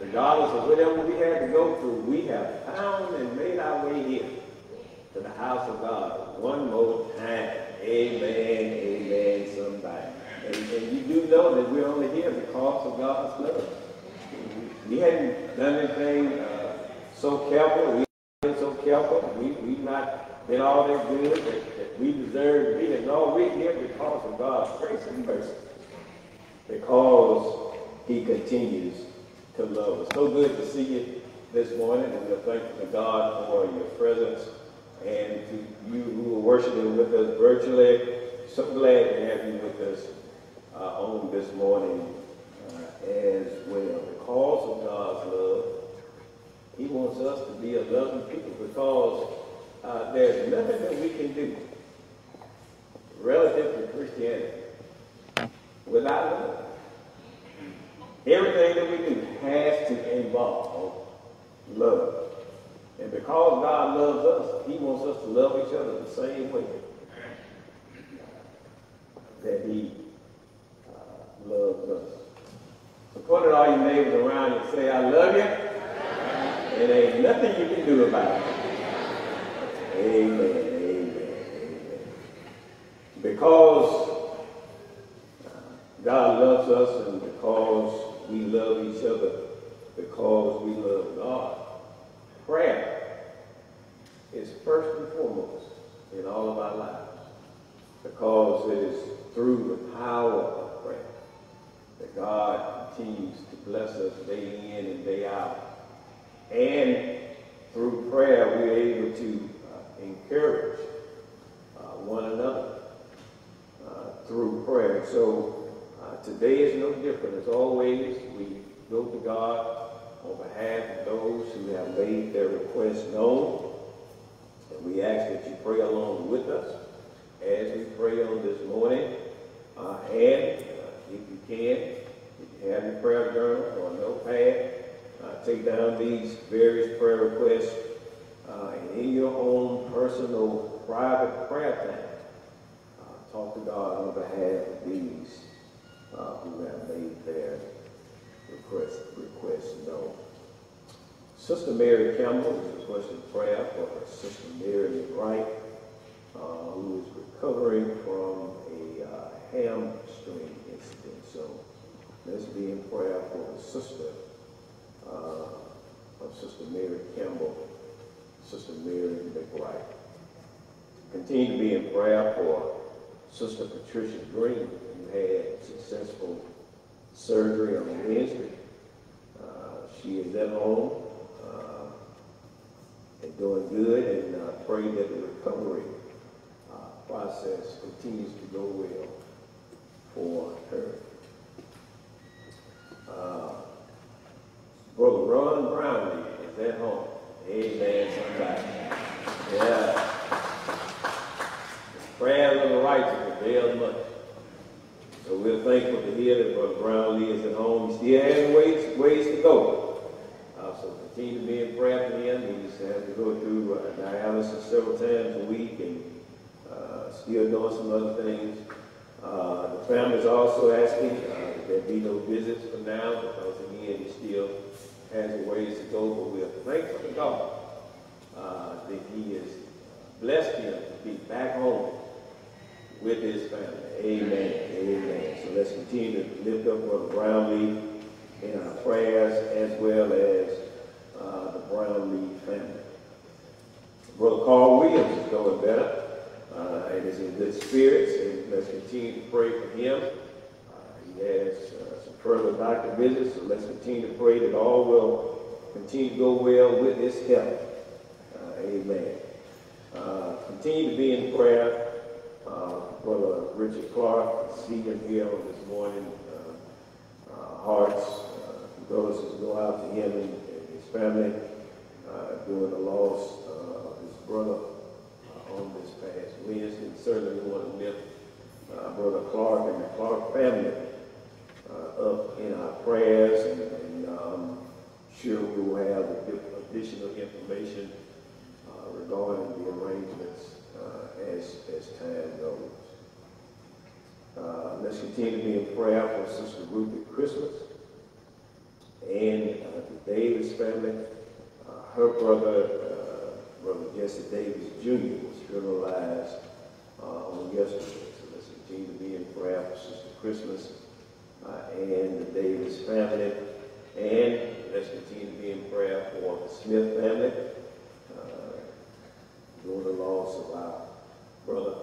regardless of whatever we had to go through, we have found and made our way here to the house of God one more time. Amen, amen, somebody. And, and you do know that we're only here because of God's love. We hadn't done anything uh, so careful. We've been so careful. We, we've not been all that good that, that we deserve to be here. No, we're here because of God's grace and mercy. Because he continues to love us. So good to see you this morning, and we're thankful to God for your presence and to you who are worshiping with us virtually. So glad to have you with us uh, on this morning uh, as well. Because of God's love, He wants us to be a loving people because uh, there's nothing that we can do relative to Christianity without love. Everything that we do has to involve love. And because God loves us, He wants us to love each other the same way that He uh, loves us. So point at all your neighbors around and say, I love you. And ain't nothing you can do about it. Amen. Amen. Amen. Because God loves us and because we love each other, because we love God, prayer is first and foremost in all of our lives. Because it is through the power of prayer that God continues to bless us day in and day out. And through prayer, we're able to uh, encourage uh, one another uh, through prayer. So today is no different. As always, we go to God on behalf of those who have made their requests known. And we ask that you pray along with us as we pray on this morning. Uh, and uh, if you can, if you have your prayer journal or notepad, uh, take down these various prayer requests uh, and in your own personal private prayer time. Uh, talk to God on behalf of these uh, who have made their request, requests known. Sister Mary Campbell is requesting prayer for her sister Mary Wright, uh, who is recovering from a uh, hamstring incident. So let's be in prayer for the sister uh, of Sister Mary Campbell, Sister Mary McWright. Continue to be in prayer for Sister Patricia Green, who had successful surgery on Wednesday. Uh, she is at home uh, and doing good, and uh, pray that the recovery uh, process continues to go well for her. Uh, Brother Ron Brownlee is at home. Amen, somebody. Yeah. Prayers of the righteous avail much. So we're thankful to hear that Brother Brownlee is at home. He still has ways, ways to go. Uh, so continue to be in prayer for him. He has to go through uh, dialysis several times a week and uh, still doing some other things. Uh, the family's also asking uh, that there be no visits for now because again, he still has a ways to go. But we're thankful to God uh, that he has blessed him to be back home with his family. Amen. Amen. So let's continue to lift up Brother Brownlee in our prayers as well as uh, the Brownlee family. Brother Carl Williams is doing better uh, and is in good spirits, and let's continue to pray for him. Uh, he has uh, some further doctor visits, so let's continue to pray that all will continue to go well with his health. Uh, amen. Uh, continue to be in prayer uh, Brother Richard Clark, him here this morning. Uh, uh, hearts, uh, condolences go out to him and, and his family uh, during the loss uh, of his brother on this past Wednesday. Certainly we want to lift Brother Clark and the Clark family up in our prayers, and, and um, sure we will have additional information regarding the arrangements as, as time goes. Uh, let's continue to be in prayer for Sister at Christmas and uh, the Davis family. Uh, her brother, uh, Brother Jesse Davis Jr., was funeralized uh, on yesterday. So let's continue to be in prayer for Sister Christmas uh, and the Davis family. And let's continue to be in prayer for the Smith family. During the loss of our brother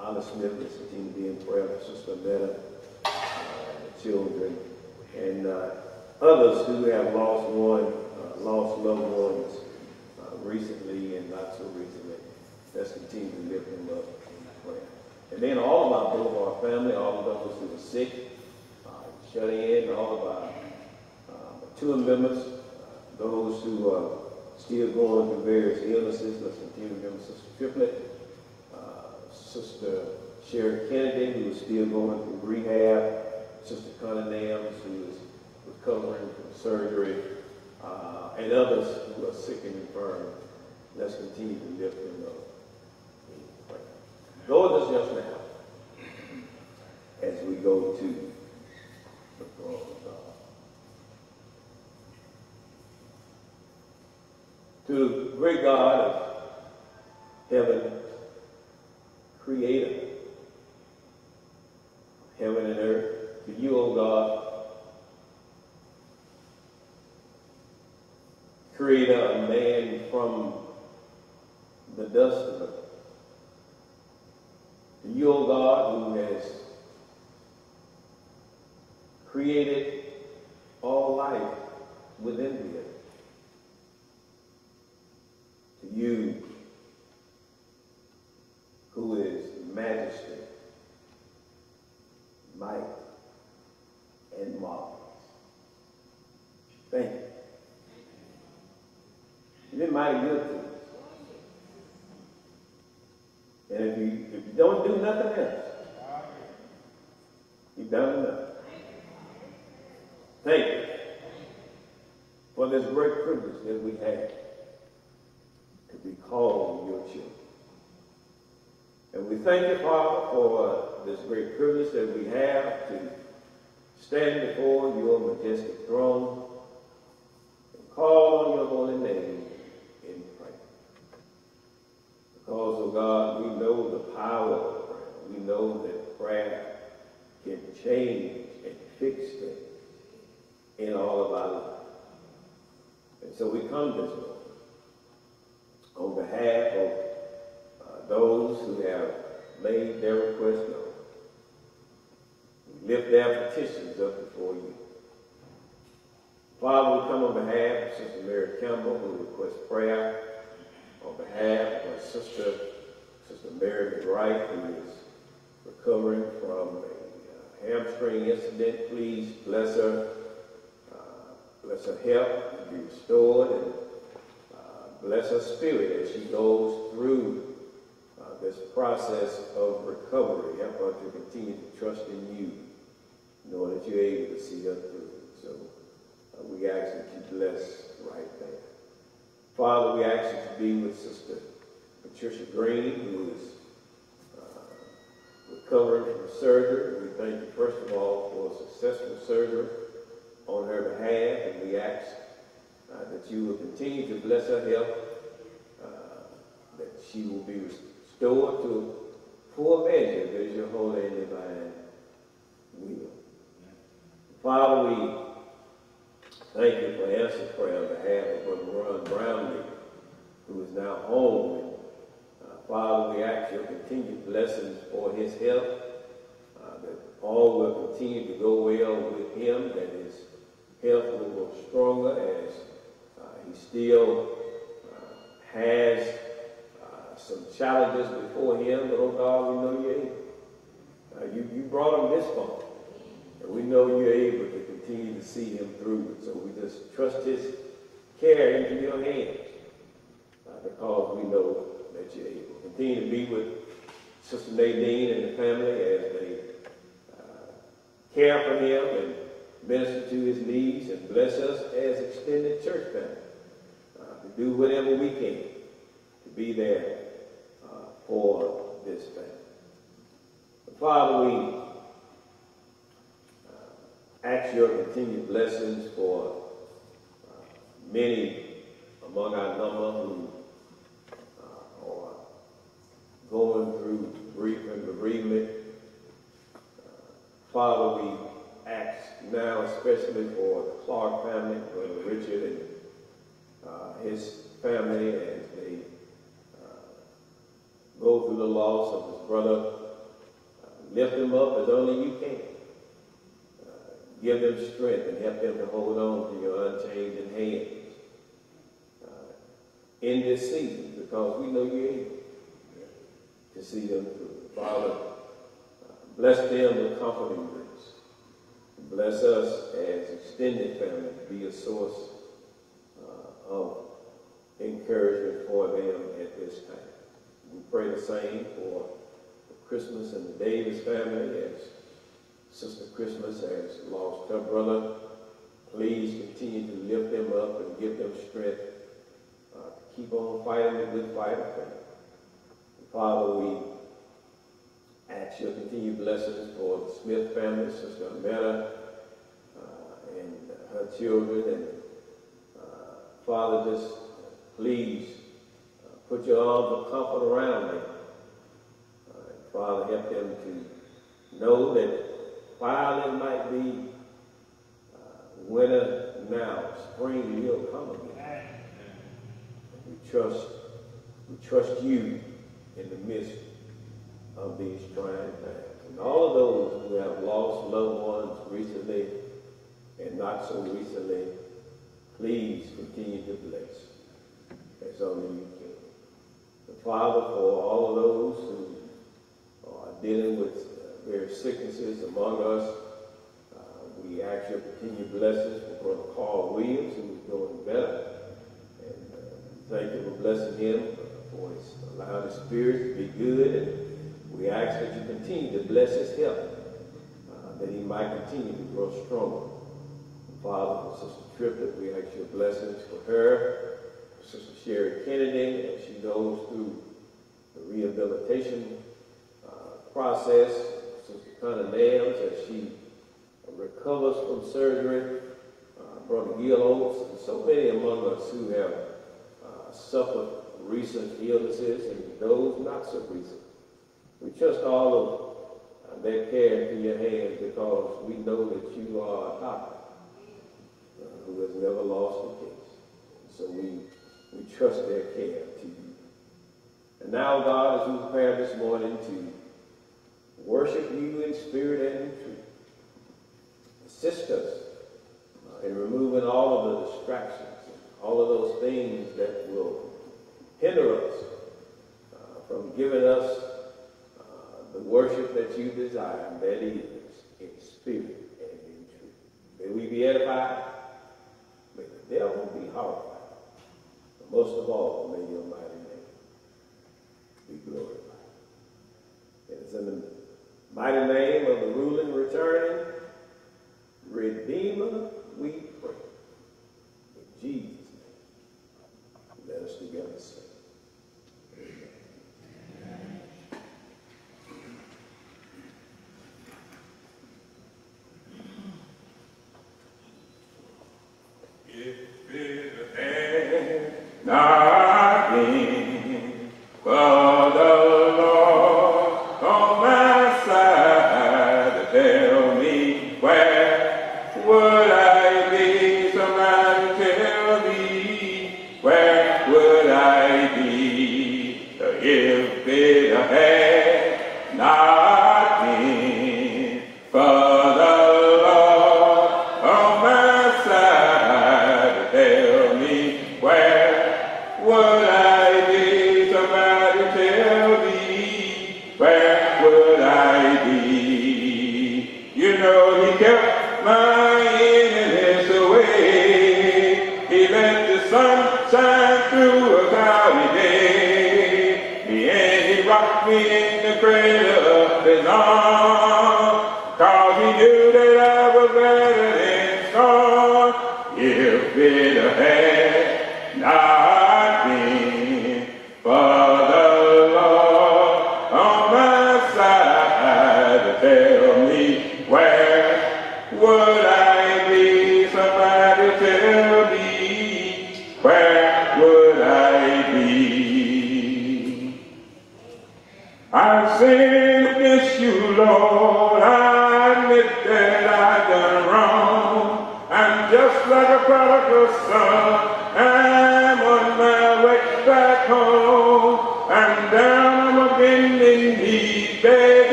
Oliver Smith, let's continue to be in prayer for Sister Meta, uh, the children, and uh, others who have lost one, uh, lost loved ones uh, recently and not so recently. Let's continue to lift them up in prayer. And then all of our Boulevard family, all of those who are sick, uh, shut in, all of our uh, mature members, those who are still going through various illnesses. Let's continue to remember Sister Triplett, Sister Sherry Kennedy, who is still going through rehab, Sister Connie Nams, who is recovering from surgery, uh, and others who are sick and infirm. Let's continue to lift them up. us just now as we go to the throne of God. To the great God of heaven, creator heaven and earth, to you, O God, creator of man from the dust of earth. To you, O God, who has created all life within the earth. To you, who is majesty, might, and marvelous. Thank you. You've been mighty good to us. And if you, if you don't do nothing else, you've done enough. Thank you for this great privilege that we have to be called your children. And we thank you, Father, for this great privilege that we have to stand before your majestic throne and call on your holy name in prayer. Because, oh God, we know the power of prayer. We know that prayer can change and fix things in all of our lives. And so we come this morning on behalf of uh, those who have made their request known. We lift their petitions up before you. Father, we come on behalf of Sister Mary Campbell, who requests prayer, on behalf of sister, Sister Mary McWright, who is recovering from a uh, hamstring incident. Please bless her, uh, bless her health to be restored, and uh, bless her spirit as she goes through this process of recovery. Help her to continue to trust in you, knowing that you're able to see us through. So uh, we ask that you bless right there. Father, we ask you to be with Sister Patricia Green, who is uh, recovering from surgery. We thank you, first of all, for a successful surgery on her behalf, and we ask uh, that you will continue to bless her health, uh, that she will be restored to measure that is your holy and divine will. Father, we thank you for answering prayer on behalf of Brother Ron Brownlee, who is now home. Uh, Father, we ask your continued blessings for his health, uh, that all will continue to go well with him, that his health will grow stronger as uh, he still uh, has some challenges before him, but oh God, we know you're able. Uh, you, you brought him this far, and we know you're able to continue to see him through. it. So we just trust his care into your hands uh, because we know that you're able. Continue to be with Sister Nadine and the family as they uh, care for him and minister to his needs and bless us as extended church family uh, to do whatever we can to be there for this family. Father, we uh, ask your continued blessings for many among our number who uh, are going through grief and bereavement. Uh, Father, we ask now especially for the Clark family, Brother Richard and uh, his family uh, go through the loss of his brother. Uh, lift him up as only you can. Uh, give them strength and help them to hold on to your unchanging hands uh, in this season because we know you're able to see them through. Father, uh, bless them with comforting grace. Bless us as extended family to be a source uh, of encouragement for them at this time. We pray the same for Christmas and the Davis family as Sister Christmas has lost her brother. Please continue to lift them up and give them strength uh, to keep on fighting the good fight of faith. Father, we ask your continued blessings for the Smith family, Sister Ametta, uh, and her children. And uh, Father, just please put your arms of comfort around them. Uh, Father, help them to know that while it might be uh, winter now, spring will come again. We trust, we trust you in the midst of these trying times. And all of those who have lost loved ones recently and not so recently, please continue to bless as only you can. The Father, for all of those who are dealing with uh, various sicknesses among us, uh, we ask your continued blessings for Brother Carl Williams, who is doing better. And uh, thank you for blessing him, for his allowing his spirit to be good. And we ask that you continue to bless his health, uh, that he might continue to grow stronger. Father, for Sister Triplett, we ask your blessings for her, Sister Sherry Kennedy, as she goes through the rehabilitation uh, process, Sister Connor Nams, as she recovers from surgery, uh, Brother Gil Oates, and so many among us who have uh, suffered recent illnesses and those not so recent. We trust all of uh, their care into your hands because we know that you are a doctor uh, who has never lost a case. So we, we trust their care to you. And now, God, as we prepare this morning to worship you in spirit and in truth, assist us uh, in removing all of the distractions, all of those things that will hinder us uh, from giving us uh, the worship that you desire, and that is in spirit and in truth. May we be edified, may the devil be horrified, most of all, may your mighty name be glorified. And It is in the mighty name of the ruling, returning, Redeemer, we pray. In Jesus'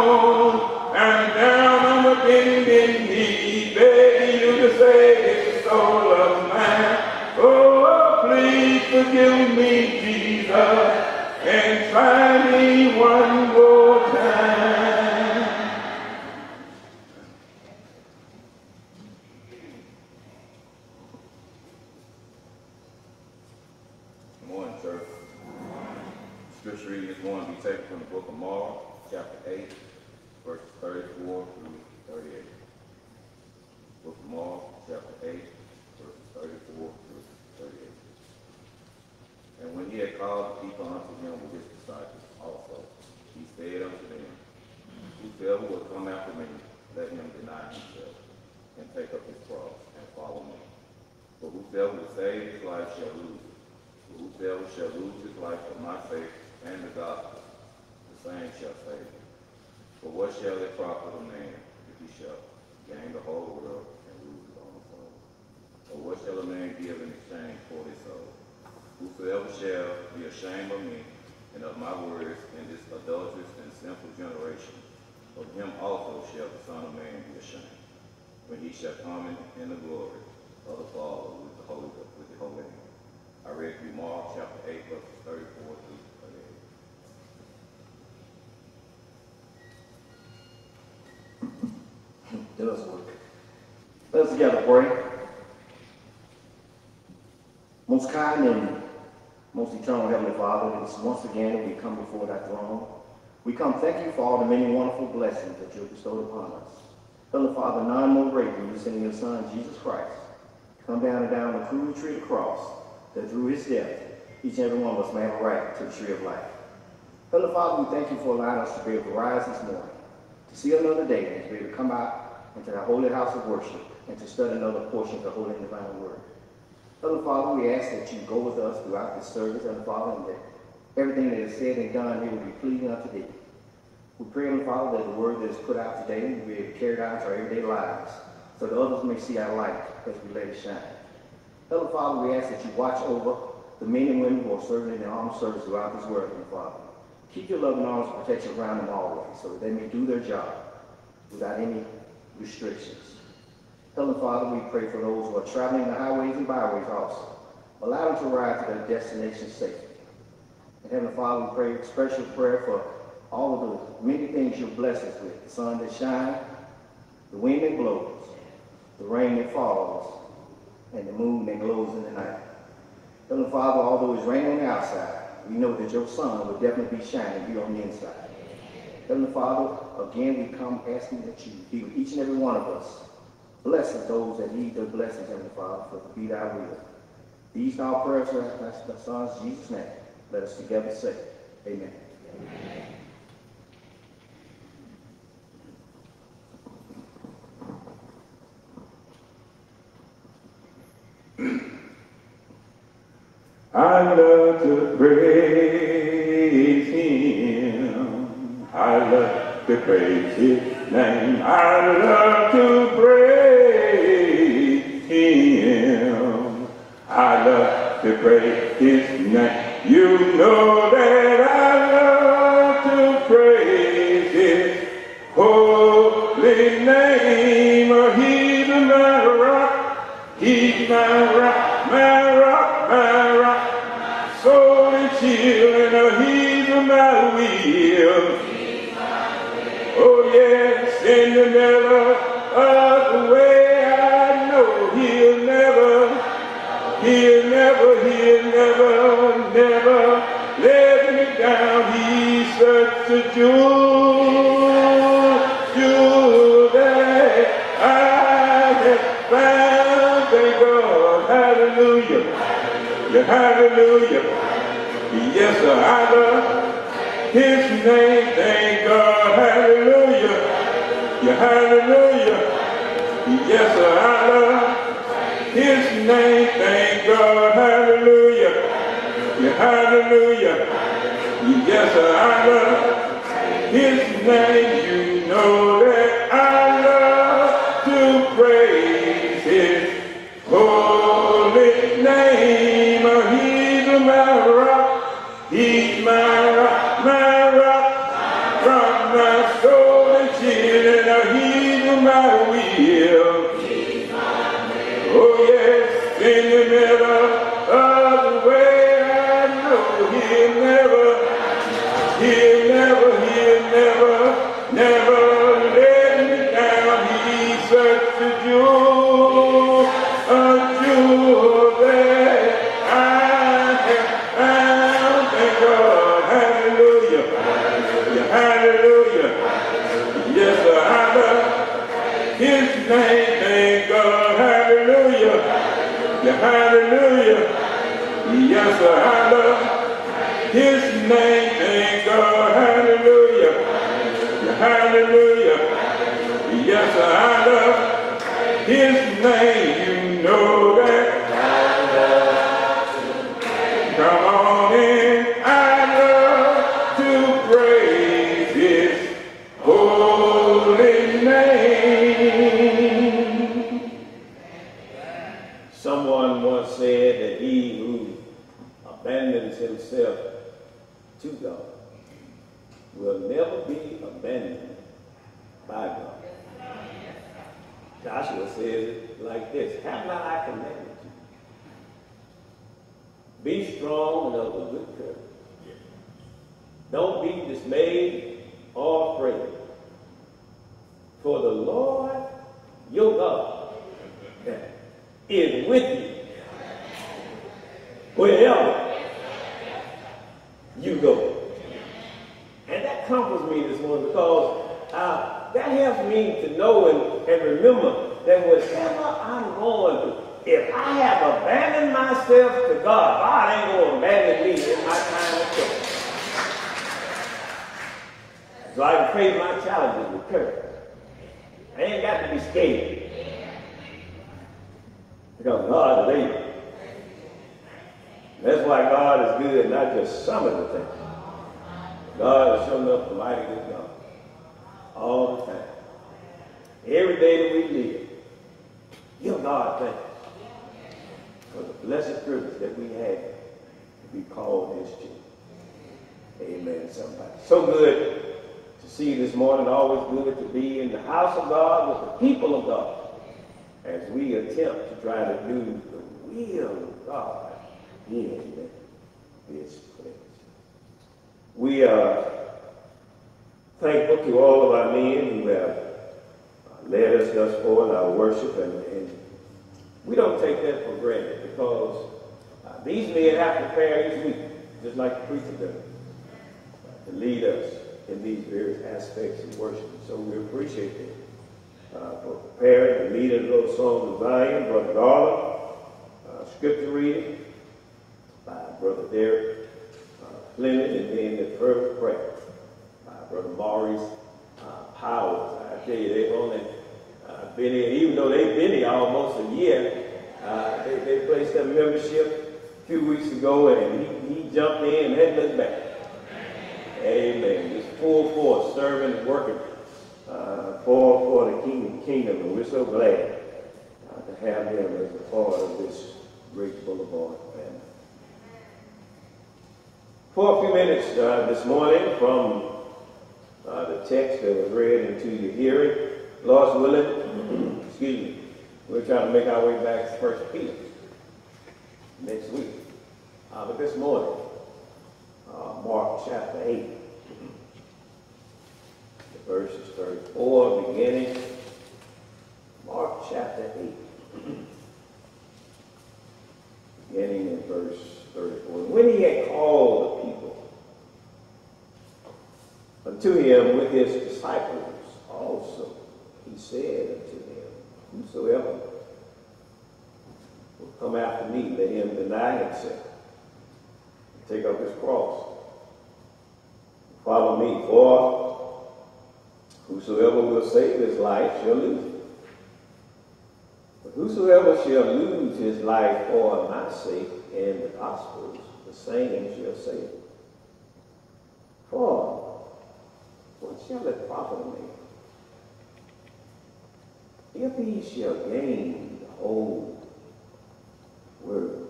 back home. I'm down on the bending knee, begging you to save this soul of mine. Oh, please forgive me, Jesus, and try me one more time. Good morning, church. Scripture reading is going to be taken from the book of Mark, chapter 8, verses 34 through 38. Book of Mark, chapter 8, verses 34 through 38. And when he had called the people unto him with his disciples also, he said unto them, Whosoever will come after me, let him deny himself, and take up his cross, and follow me. For whosoever will save his life shall lose it. But Whosoever shall lose his life for my sake and the gospel, the same shall save it. For what shall it profit a man if he shall gain the whole world and lose his own soul? Or what shall a man give in exchange for his soul? Whosoever shall be ashamed of me and of my words in this adulterous and sinful generation, of him also shall the Son of Man be ashamed, when he shall come in, in the glory of the Father with the Holy with the Holy Angels. I read through Mark chapter 8, verses 34 through 38. Let us work. Let us together pray. Most kind and most eternal Heavenly Father, it's once again we come before thy throne. We come thank you for all the many wonderful blessings that you have bestowed upon us. Heavenly Father, none more great than you sending your Son, Jesus Christ, come down and down the cruel tree of the cross, that through his death, each and every one of us may have a right to the tree of life. Heavenly Father, we thank you for allowing us to be able to rise this morning, to see another day, and to be able to come out into the holy house of worship, and to study another portion of the holy and divine word. Heavenly Father, we ask that you go with us throughout this service, Heavenly Father, and that everything that is said and done here will be pleasing unto thee. We pray, Heavenly Father, that the word that is put out today will be carried out to our everyday lives, so that others may see our light as we let it shine. Heavenly Father, we ask that you watch over the men and women who are serving in the armed service throughout this world, Heavenly Father. Keep your loving arms of protection around them always, so that they may do their job without any restrictions. Heavenly Father, we pray for those who are traveling the highways and byways also. Allow them to arrive to their destination safely. And Heavenly Father, we pray a special prayer for all of the many things you bless us with. The sun that shines, the wind that blows, the rain that falls, and the moon that glows in the night. Heavenly Father, although it's raining on the outside, we know that your sun will definitely be shining here on the inside. Heavenly Father, again, we come asking that you be with each and every one of us, bless those that need their blessings, Heavenly Father, for be thy will. These now prayers are the Son's Jesus' name. Let us together say, Amen. Amen. I love to pray. I love can go. Hallelujah. Hallelujah. Yes, I love his name. You know glad uh, to have him as a part of this great Boulevard family. For a few minutes uh, this morning from uh, the text that was read into your hearing, Lord's willing, excuse me, we're trying to make our way back to First Peter next week. Uh, but this morning, uh, Mark chapter 8, the verses 34, beginning, Mark chapter 8, beginning in verse 34. When he had called the people unto him with his disciples also, he said unto them, Whosoever will come after me, let him deny himself take up his cross. Follow me, for whosoever will save his life shall lose it. But whosoever shall lose his life for my sake and the gospel's, the same shall save it. For what shall it profit man if he shall gain the whole world?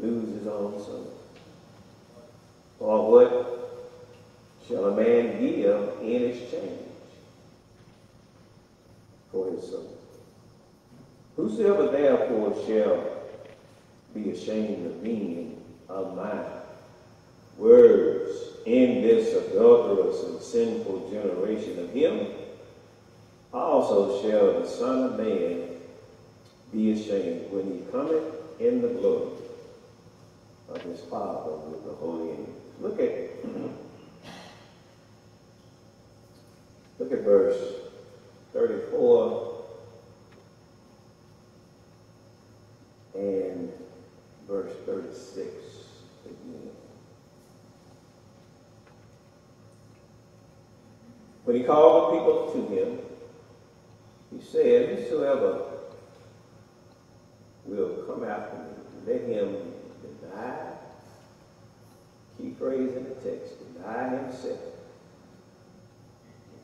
lose his own soul? For what shall a man give in exchange for soul? Whosoever therefore shall be ashamed of me and of my words in this adulterous and sinful generation of him, also shall the Son of Man be ashamed when he cometh in the glory of his Father with the Holy Angels. Look at look at verse 34 and verse 36 again. When he called the people to him, he said, Whosoever will come after me, let him deny, keep phrasing the text, deny himself,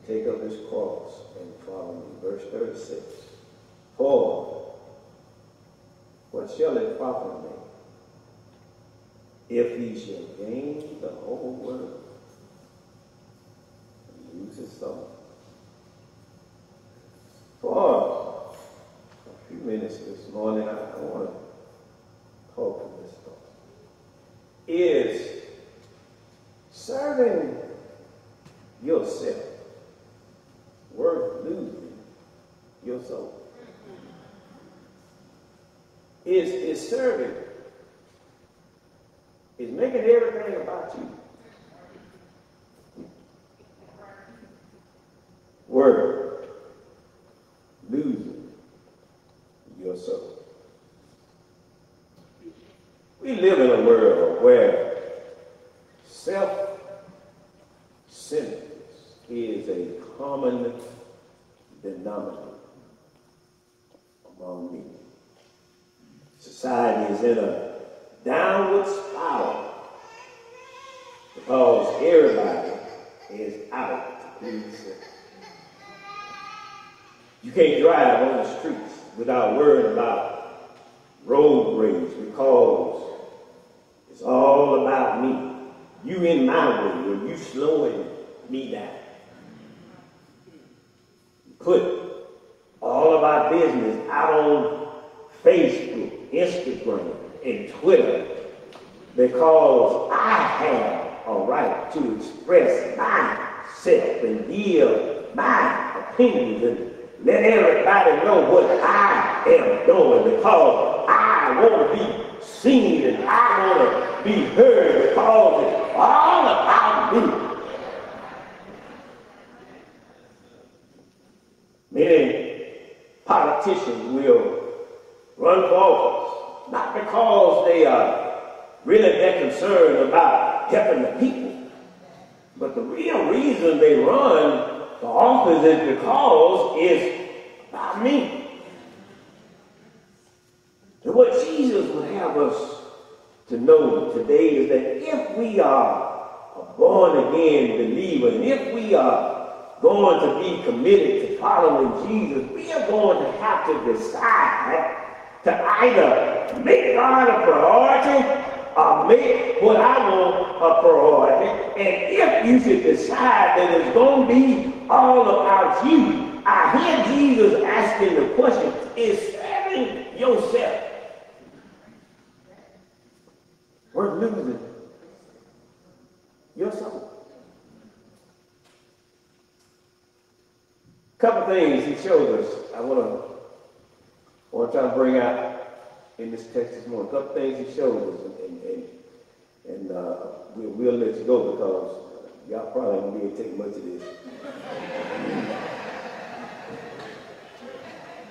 take up his cross and follow me. Verse 36. For what shall it profit me if he shall gain the whole world and lose his soul? For a few minutes this morning, I, want to talk from this thought. Is serving yourself worth losing your soul? Is, is is making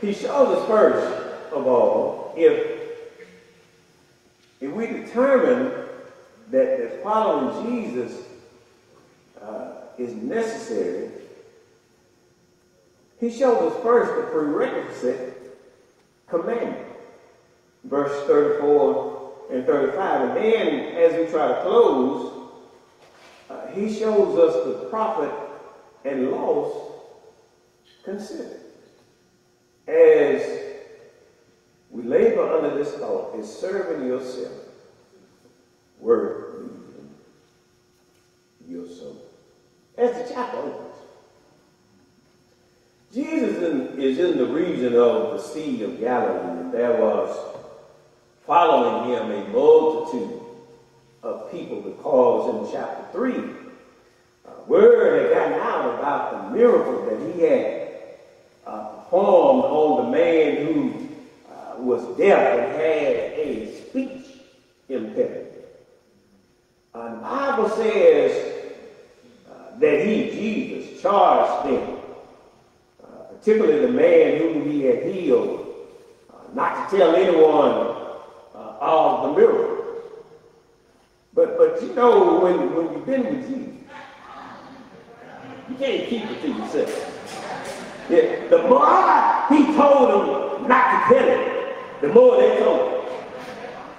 he shows us first of all if if we determine that, that following Jesus uh, is necessary he shows us first the prerequisite commandment, verse 34 and 35. And then, as we try to close, uh, he shows us the profit and loss considered. As we labor under this thought, is serving yourself worth your soul. As the chapter opens. Jesus in, is in the region of the Sea of Galilee. There was following him a multitude of people because in chapter 3, uh, word had gotten out about the miracle that he had uh, performed on the man who uh, was deaf and had a speech impediment. Uh, the Bible says uh, that he, Jesus, charged them particularly the man whom he had healed, uh, not to tell anyone uh, of the miracle. But, but you know, when, when you've been with Jesus, you can't keep it to yourself. Yeah, the more he told them not to tell it, the more they told him.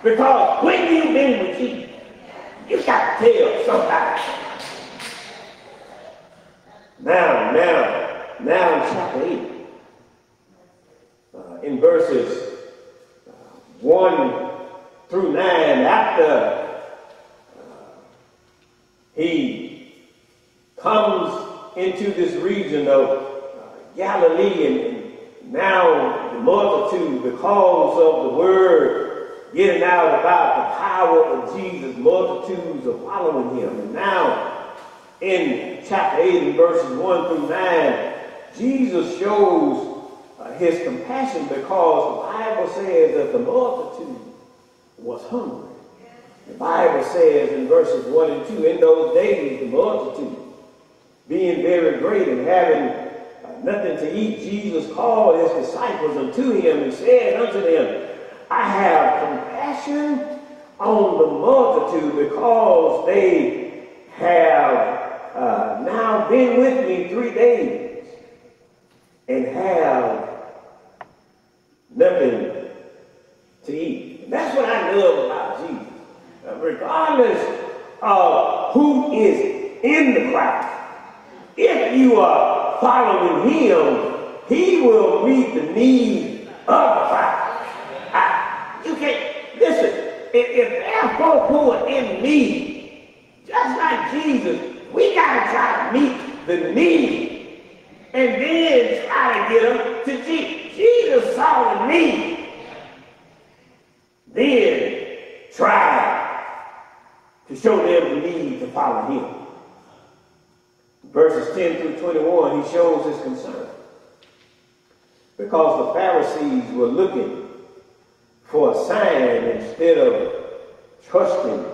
Because when you've been with Jesus, you got to tell somebody. Now, now, now in chapter 8, uh, in verses uh, 1 through 9, after uh, he comes into this region of Galilee and now the multitude, because of the word getting out about the power of Jesus, multitudes are following him. And now in chapter 8 and verses 1 through 9, Jesus shows uh, his compassion because the Bible says that the multitude was hungry. The Bible says in verses 1 and 2, in those days the multitude, being very great and having nothing to eat, Jesus called his disciples unto him and said unto them, I have compassion on the multitude because they have uh, now been with me three days and have nothing to eat. And that's what I love about Jesus. Uh, regardless of who is in the crowd, if you are following him, he will meet the need of the crowd. I, you can't, listen, if, if there are folk who are in need, just like Jesus, we got to try to meet the need and then try to get them to Jesus. Jesus saw the need. Then try to show them the need to follow him. Verses 10 through 21, he shows his concern. Because the Pharisees were looking for a sign instead of trusting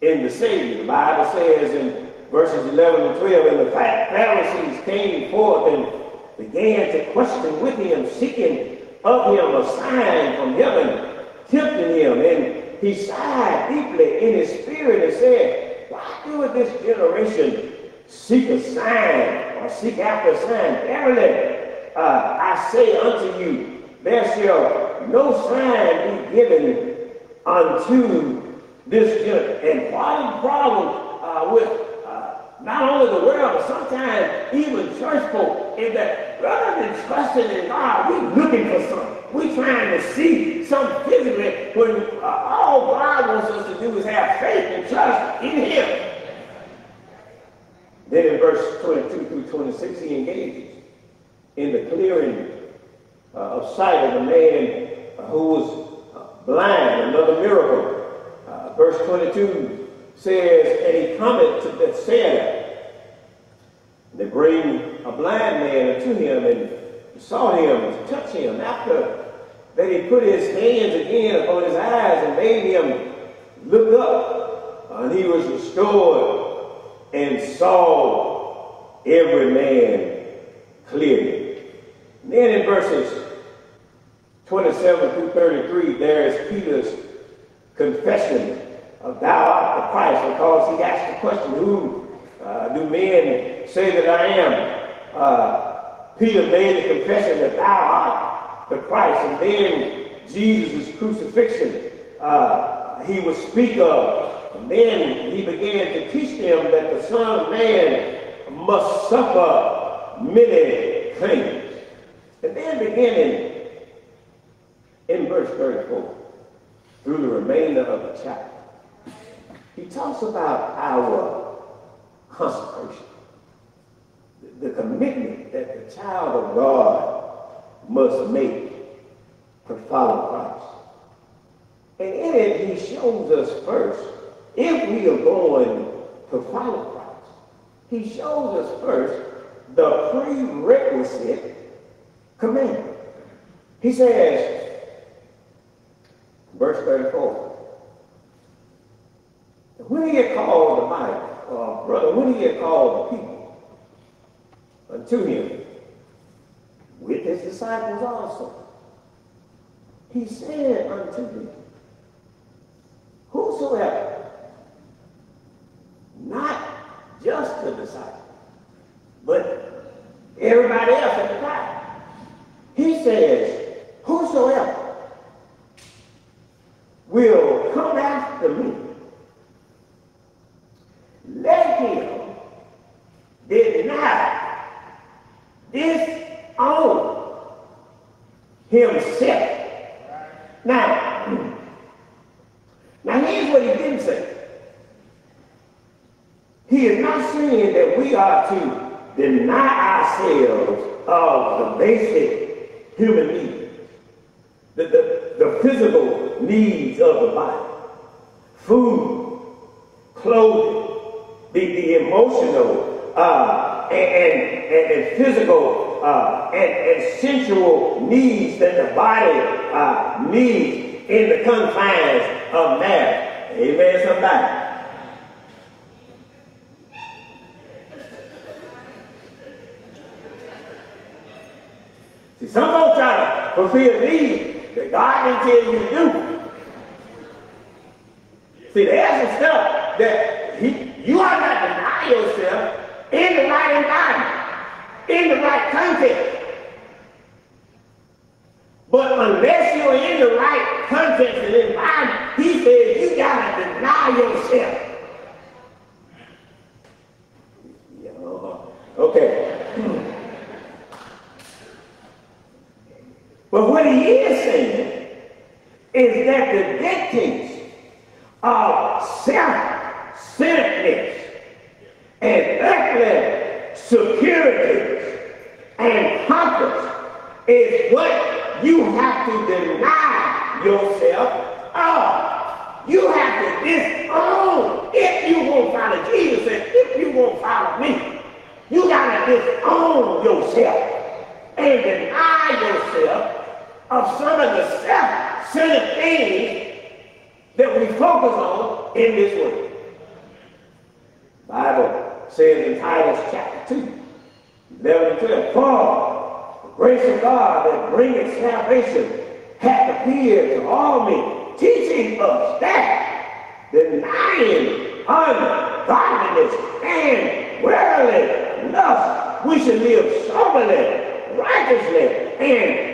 in the Savior. The Bible says in verses 11 and 12, and the Pharisees came forth and began to question with him, seeking of him a sign from heaven, tempting him. And he sighed deeply in his spirit and said, Why doeth this generation seek a sign or seek after a sign? Verily, uh, I say unto you, there shall no sign be given unto this generation. And part the problem uh, with uh, not only the world, but sometimes even church folk, is that rather than trusting in God, we're looking for something. We're trying to see something physically when uh, all God wants us to do is have faith and trust in Him. Then in verse 22 through 26, he engages in the clearing uh, of sight of the man who was uh, blind, another miracle. Uh, verse 22 says, And he cometh to Bethsaida. They bring a blind man unto him and saw him to touch him. After that he put his hands again upon his eyes and made him look up, and he was restored and saw every man clearly. Then in verses 27 through 33, there is Peter's confession of thou art the Christ, because he asked the question, who uh, do men say that I am? Uh, Peter made the confession that thou art the Christ, and then Jesus' crucifixion uh, he would speak of. Then he began to teach them that the Son of Man must suffer many things. And then beginning in verse 34, through the remainder of the chapter, he talks about our consecration, the commitment that the child of God must make to follow Christ. And in it, he shows us first, if we are going to follow Christ, he shows us first the prerequisite command. He says, verse 34, when he had called the body, uh, brother, when he had called the people unto him, with his disciples also, he said unto them, Whosoever, not just the disciples, but everybody else at the time, he says, Whosoever will come after me, let him deny disown himself. Now, now here's what he didn't say. He is not saying that we are to deny ourselves of the basic human needs, the, the, the physical needs of the body, food, clothing, the, the emotional uh, and, and, and, physical uh, and, and sensual needs that the body uh, needs in the confines of marriage. Amen, somebody. See, some folks try to fulfill needs that God didn't tell you to do. See, there's some stuff that he, you ought not deny yourself in the right environment, in the right context. But unless you're in the right context and environment, he says you gotta deny yourself. Okay. But what he is saying is that the dictates of self-centeredness and earthly security and comfort is what you have to deny yourself of. You have to disown if you won't follow Jesus and if you won't follow me. You got to disown yourself and deny yourself of some of the self-centered things that we focus on in this world. Bible says in Titus chapter 2, 11 and 12, For the grace of God that bringeth salvation hath appeared to all men, teaching us that denying ungodliness and worldly lust, we should live soberly, righteously, and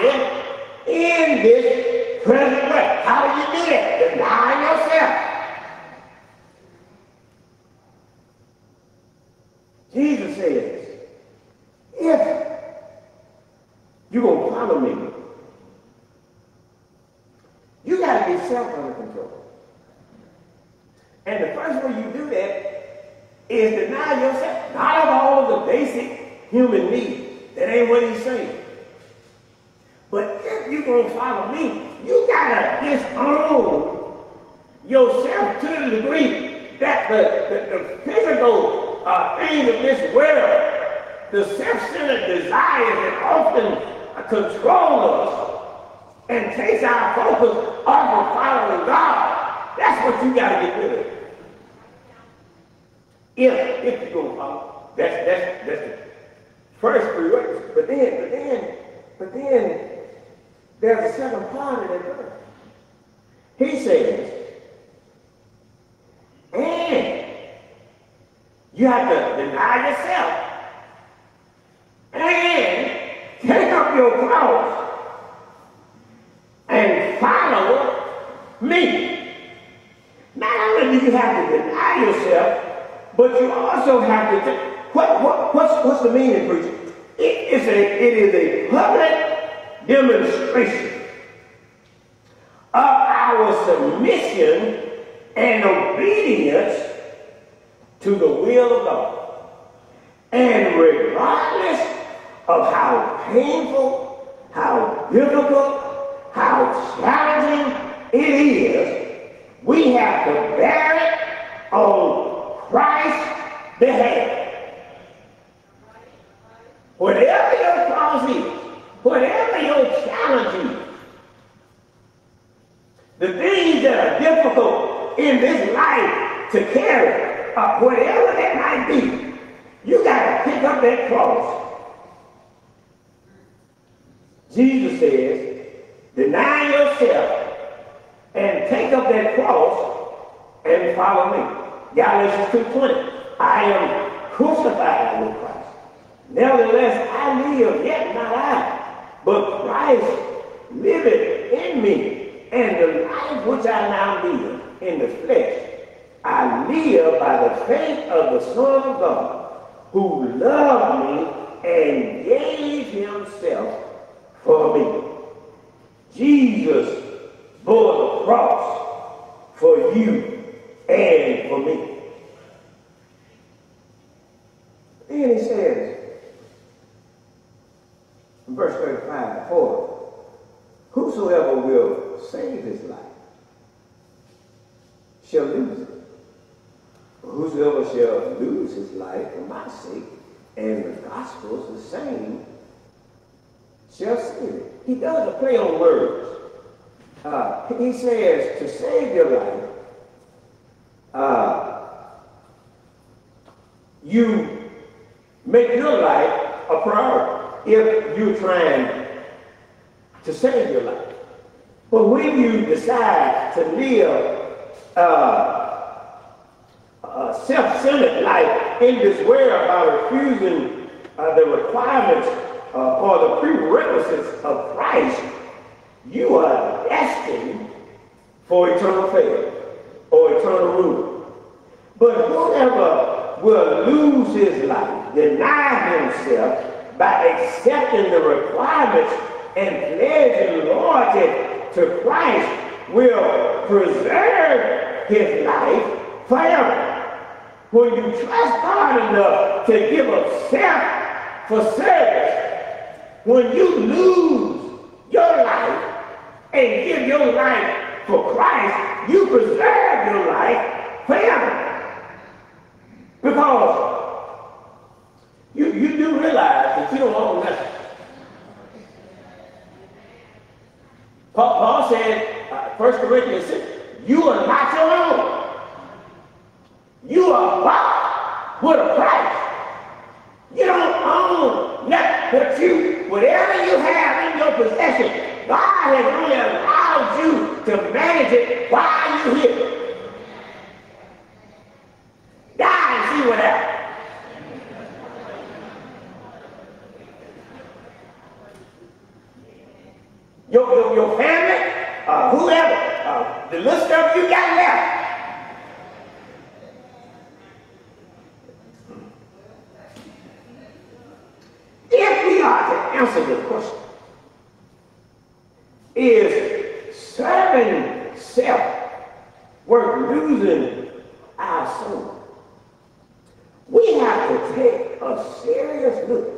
in this present world. How do you do that? Deny yourself. Jesus says, if you're going to follow me, you got to get self under control. And the first way you do that is deny yourself, not of all of the basic human needs. That ain't what he's saying. You're going to follow me, you got to disown yourself to the degree that the, the, the physical uh, things of this world, the self-centered desires that often control us and takes our focus off of following God, that's what you got to get rid of. If, if you're going to follow, that's, that's, that's the first prerequisite. But then, but then, but then, there's a second part of that verse. He says, and you have to deny yourself and take up your cross and follow me. Not only do you have to deny yourself, but you also have to what, what, what's, what's the meaning, preacher? It is a, it is a public demonstration of our submission and obedience to the will of God. And regardless of how painful, how difficult, how challenging it is, we have to bear it on Christ's behalf. Whatever your cause is, whatever your challenge is, the things that are difficult in this life to carry, uh, whatever that might be, you got to pick up that cross. Jesus says, deny yourself and take up that cross and follow me. Galatians 2.20, I am crucified with Christ. Nevertheless, I live, yet not I, but Christ liveth in me. And the life which I now live in the flesh, I live by the faith of the Son of God, who loved me and gave himself for me. Jesus bore the cross for you and for me. Then he says, verse 35 4, whosoever will save his life shall lose it. But whosoever shall lose his life for my sake, and the gospel is the same, shall save it. He does a play on words. Uh, he says to save your life, uh, you make your life a priority if you're trying to save your life. But when you decide to live a self-centered life in this world by refusing uh, the requirements uh, or the prerequisites of Christ, you are destined for eternal faith or eternal ruin. But whoever will lose his life, deny himself by accepting the requirements and pledging loyalty to Christ will preserve his life forever. When you trust God enough to give up self for service, when you lose your life and give your life for Christ, you preserve your life forever. Because you, you do realize that you don't own nothing. Paul, Paul said, uh, 1 Corinthians 6, you are not your own. You are bought with a price. You don't own nothing but you. Whatever you have in your possession, God has only allowed you to manage it while you're here. Die and see what happens. Your, your, your family, uh, whoever, uh, the little stuff you got left, If we are to answer the question, is serving self worth losing our soul? We have to take a serious look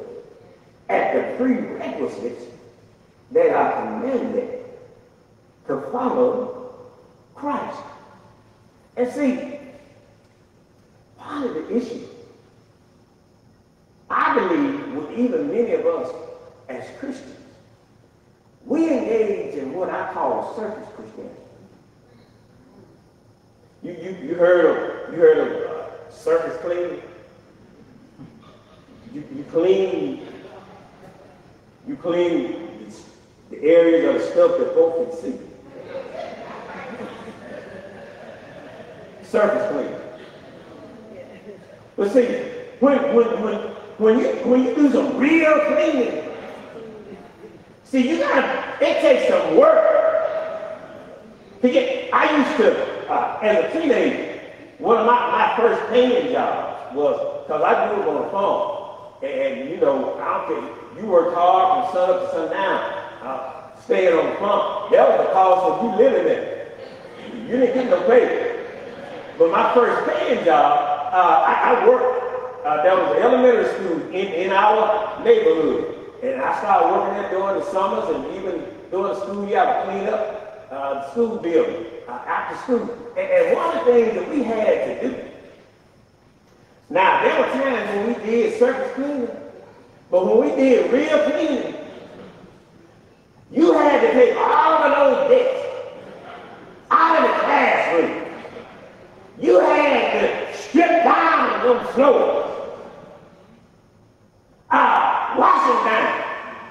at the prerequisites that are commanded to follow Christ. And see, part of the issue I believe with even many of us as Christians, we engage in what I call surface Christianity. You, you, you heard of you heard of uh, surface cleaning? You, you clean you clean the areas of the stuff that folks can see. Surface cleaning. But see, when when when when you when you do some real cleaning, see you gotta it takes some work to get. I used to uh, as a teenager, one of my, my first paying jobs was because I grew up on a farm, and, and, you know I don't care. You work hard from sun up to sundown, staying on the farm. That was the cost of you living there. You didn't get no pay. But my first paying job, uh, I, I worked uh, there was elementary school in, in our neighborhood. And I started working there during the summers and even during the school year, I would clean up uh, the school building uh, after school. And, and one of the things that we had to do, now there were times when we did surface cleaning, but when we did real cleaning, you had to take all of those desks out of the classroom. You had to strip down those floors uh, wash them down,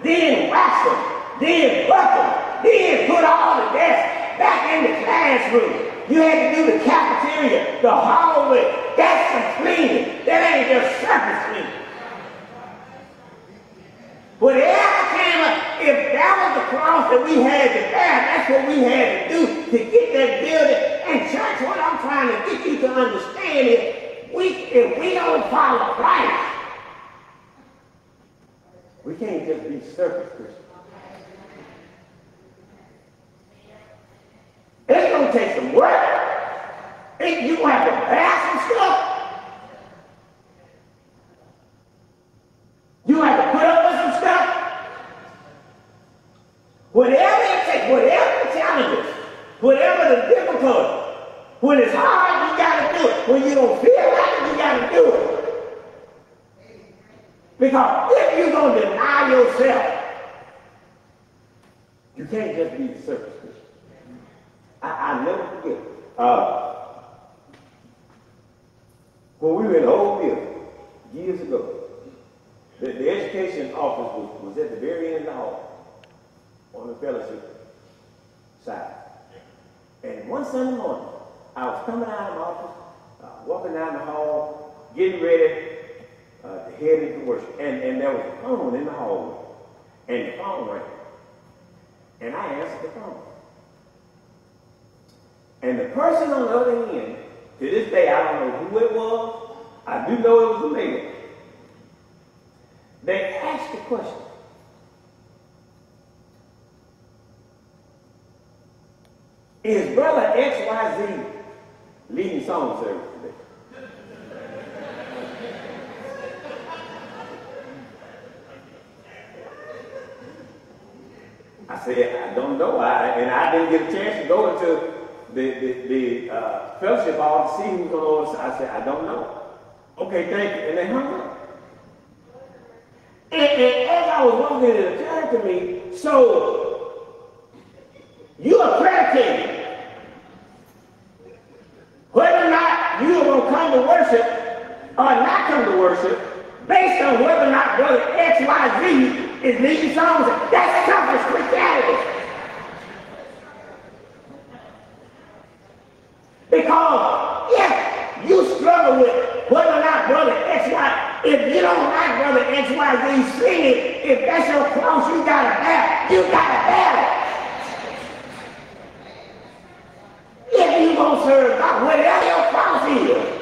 then wax them, then buff them, then put all the desks back in the classroom. You had to do the cafeteria, the hallway. That's some cleaning. That ain't just surface cleaning. Whatever came up, if that was the cross that we had to bear, that's what we had to do to get that building. And church, what I'm trying to get you to understand is, we, if we don't follow Christ, we can't just be surface Christians. It's going to take some work. It, you have to pass some stuff. You have to put up with some stuff. Whatever it takes, whatever the challenges, whatever the difficulty, when it's hard, you got to do it. When you don't feel like it, you got to do it. Because if you're to deny yourself, you can't just be the surface Christian. I, I never forget. Uh, when we were in Old Mill years ago, the, the education office was, was at the very end of the hall on the fellowship side. And one Sunday morning, I was coming out of the office, uh, walking down the hall, getting ready uh, to head into worship. And, and there was a phone in the hallway. And the phone rang. And I answered the phone. And the person on the other end, to this day, I don't know who it was. I do know it was a male. They asked the question. Is brother XYZ leading song service today? I said, I don't know. I, and I didn't get a chance to go into the, the, the uh, fellowship hall to see who's going to I said, I don't know. Okay, thank you. And they hung up. And, and as I was walking, it occurred to me, so you are predicated whether or not you are going to come to worship or not come to worship based on whether or not brother XYZ is leading songs. That's selfish Christianity. Because if you struggle with whether or not brother XY, if you don't like brother XYZ singing, if that's your cross you gotta bear, you gotta bear it. Gonna serve God, whatever your cross is.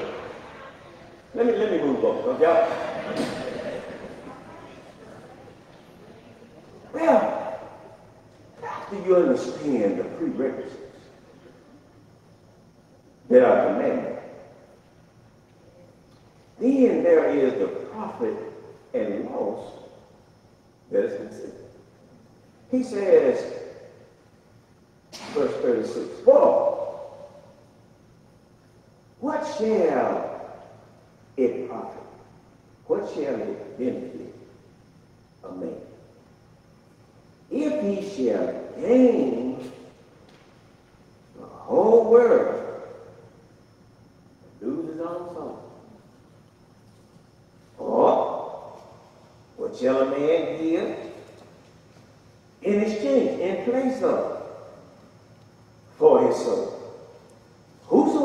Let me, let me move on, y'all, well, after you understand the prerequisites that are commanded, then there is the profit and loss that is considered. He says, verse 36, For what shall it profit? What shall it benefit a man? If he shall gain the whole world, lose his own soul. Or what shall a man give in exchange, in place of, for his soul?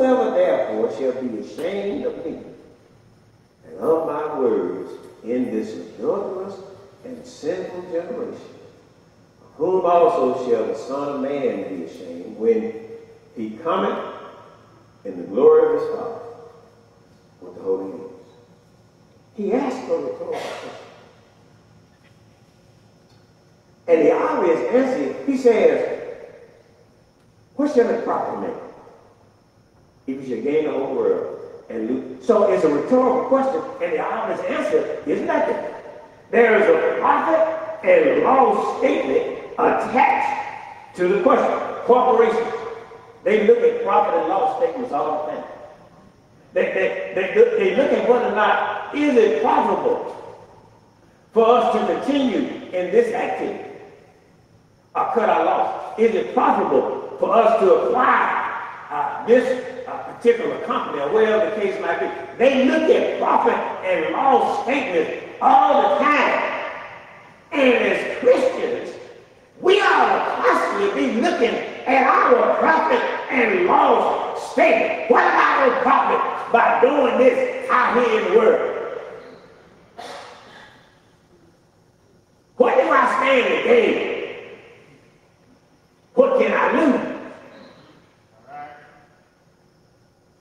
Whosoever therefore shall be ashamed of me and of my words in this adulterous and sinful generation, of whom also shall the Son of Man be ashamed when he cometh in the glory of his Father with the Holy Ghost. He asked for the question. And the obvious answer, he says, what shall it profit me? If you should gain the whole world and. So it's a rhetorical question, and the obvious answer is nothing. There is a profit and loss statement attached to the question. Corporations, they look at profit and loss statements all the time. They, they, they, look, they look at whether or not is it profitable for us to continue in this activity or cut our loss. Is it profitable for us to apply uh, this particular company or whatever the case might be. They look at profit and loss statements all the time. And as Christians, we ought to constantly be looking at our profit and loss statement. What about our profit by doing this out here in the world? What do I stand to gain? What can I lose?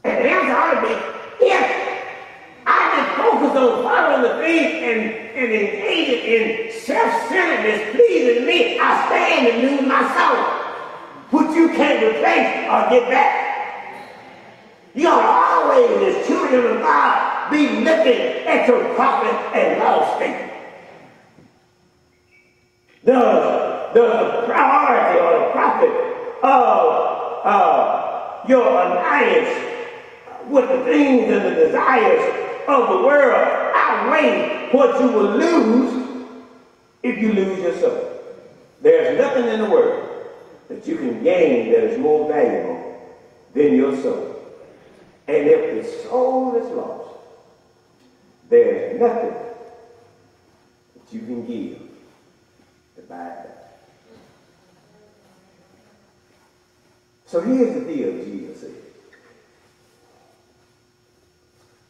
And answer ought to be, if I just focus on following the things and, and engaging in self-centeredness, pleasing me, I stand and lose my soul, which you can't replace or get back. You ought to always, as children of God, be looking at your profit and loss. The, the priority or the profit of uh, your alliance with the things and the desires of the world outweigh what you will lose if you lose yourself. There's nothing in the world that you can gain that is more valuable than your soul. And if the soul is lost, there's nothing that you can give to buy it back. So here's the deal Jesus said.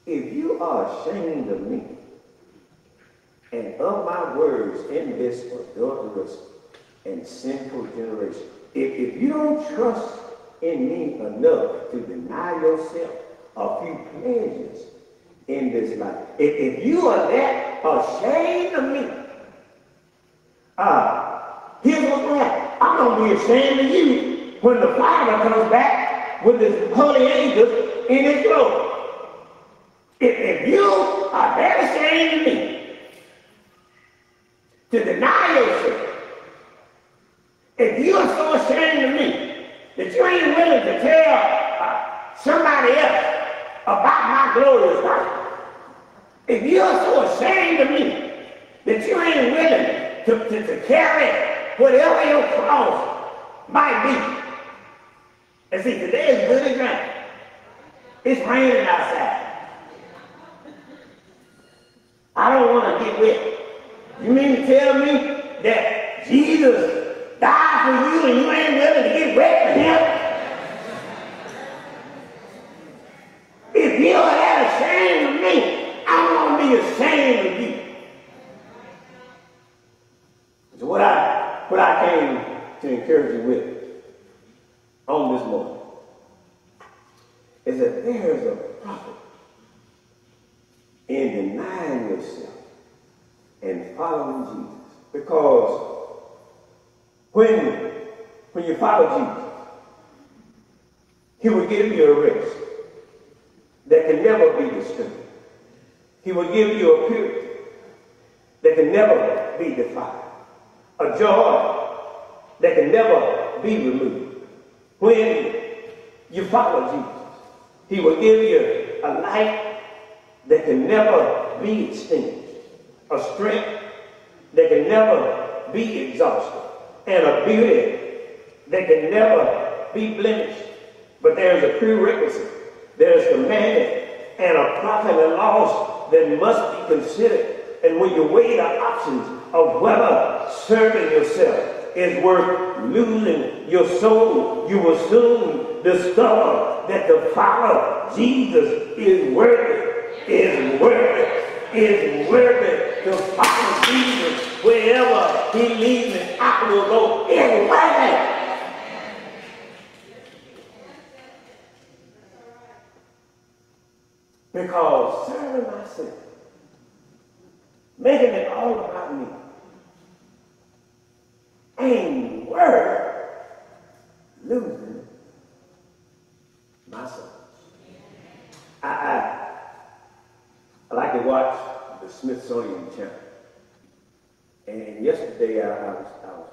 If you are ashamed of me and of my words in this adulterous and sinful generation, if, if you don't trust in me enough to deny yourself a few pleasures in this life, if, if you are that ashamed of me, uh, here's what's. I'm going to be ashamed of you when the Father comes back with his holy angels in his glory. If, if you are ashamed of me to deny yourself, if you are so ashamed of me that you ain't willing to tell uh, somebody else about my glorious life, if you are so ashamed of me that you ain't willing to, to, to carry whatever your cross might be, and see, today is and rain. It's raining outside. I don't want to get wet. You mean to tell me that Jesus died for you and you ain't willing to get wet for him? If you're that ashamed of me, I'm gonna be ashamed of you. So what I what I came to encourage you with on this morning is that there is a profit in denying yourself and following Jesus. Because when, when you follow Jesus, he will give you a rest that can never be disturbed. He will give you a purity that can never be defiled. A joy that can never be removed. When you follow Jesus, he will give you a light that can never be extinguished a strength that can never be exhausted, and a beauty that can never be blemished. But there's a prerequisite, there's commandment, and a profit and loss that must be considered. And when you weigh the options of whether serving yourself is worth losing your soul, you will soon discover that to follow Jesus is worth it, is worth it, is worth it to follow Jesus wherever he leads me, I will go anywhere. Because serving myself, making it all about me, ain't worth losing myself. I, I, I like to watch the Smithsonian Channel. And yesterday I, was, I was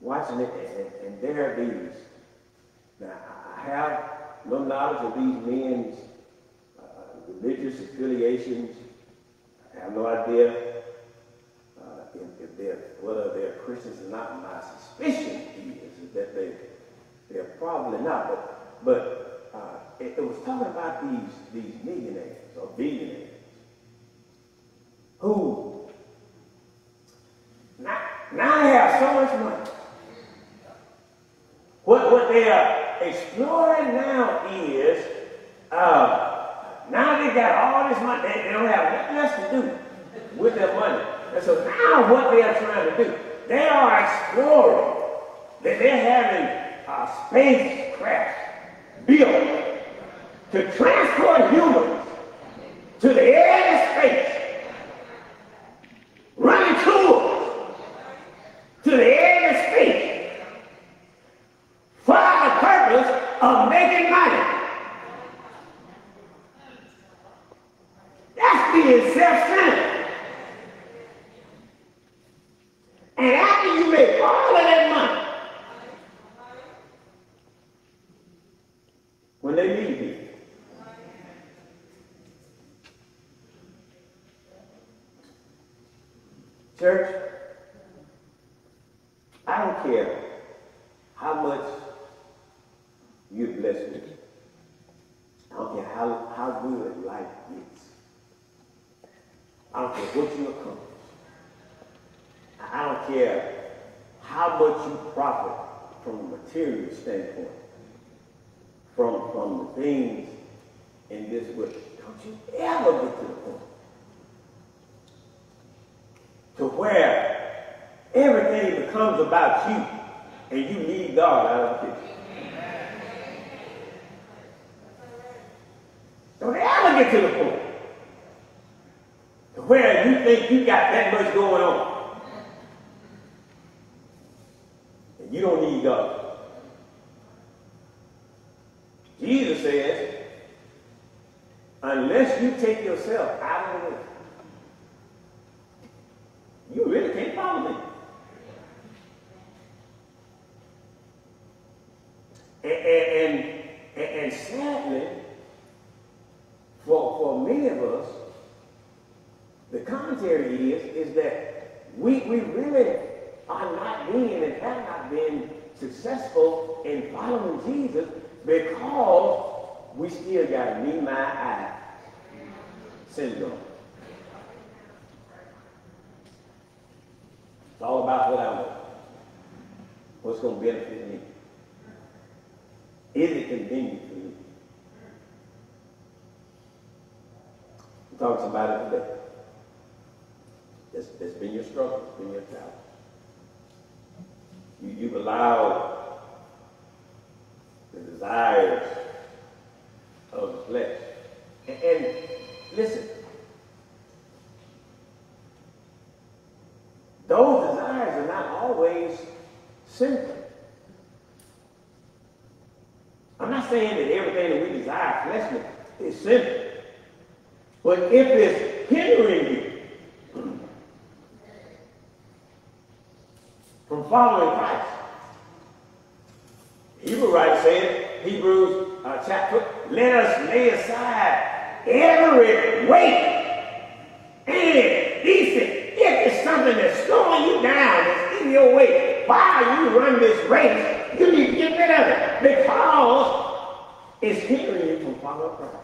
watching it, and, and there are these. Now, I have no knowledge of these men's uh, religious affiliations. I have no idea uh, if, if, they're, whether they're Christians or not. My suspicion is, is that they, they're probably not. But, but uh, it, it was talking about these, these millionaires or billionaires who now, now have so much money. What, what they are exploring now is uh, now they got all this money, they, they don't have nothing else to do with their money. And so now what they are trying to do, they are exploring that they're having a spacecraft built to transport humans to the edge of space running cool to the edge of space for the purpose of making money. That's being self-centered. And after you make all of that money, when they leave you, Church, I don't care how much you bless me. I don't care how, how good life gets. I don't care what you accomplish. I don't care how much you profit from a material standpoint, from, from the things in this world. Don't you ever get to the point to where everything becomes about you and you leave God out of the. Don't ever get to the point where you think you got that much going on and you don't need God. Jesus says, unless you take yourself out of the way, you really can't follow me. And, and, and, and sadly, for, for many of us, the commentary is, is that we, we really are and have not been successful in following Jesus because we still got me, my, I syndrome. It's all about what I want. What's going to benefit me? Is it convenient for me? Talking to somebody today. That's, that's been your struggle, it's been your challenge. You, you've allowed the desires of the flesh. And, and listen, those desires are not always sinful. I'm not saying that everything that we desire fleshly is sinful. But if it's hindering you from following Christ, Hebrew writer said, Hebrews uh, chapter, let us lay aside every weight and decent. If it's something that's slowing you down, that's in your way, while you run this race, you need to get rid of it because it's hindering you from following Christ.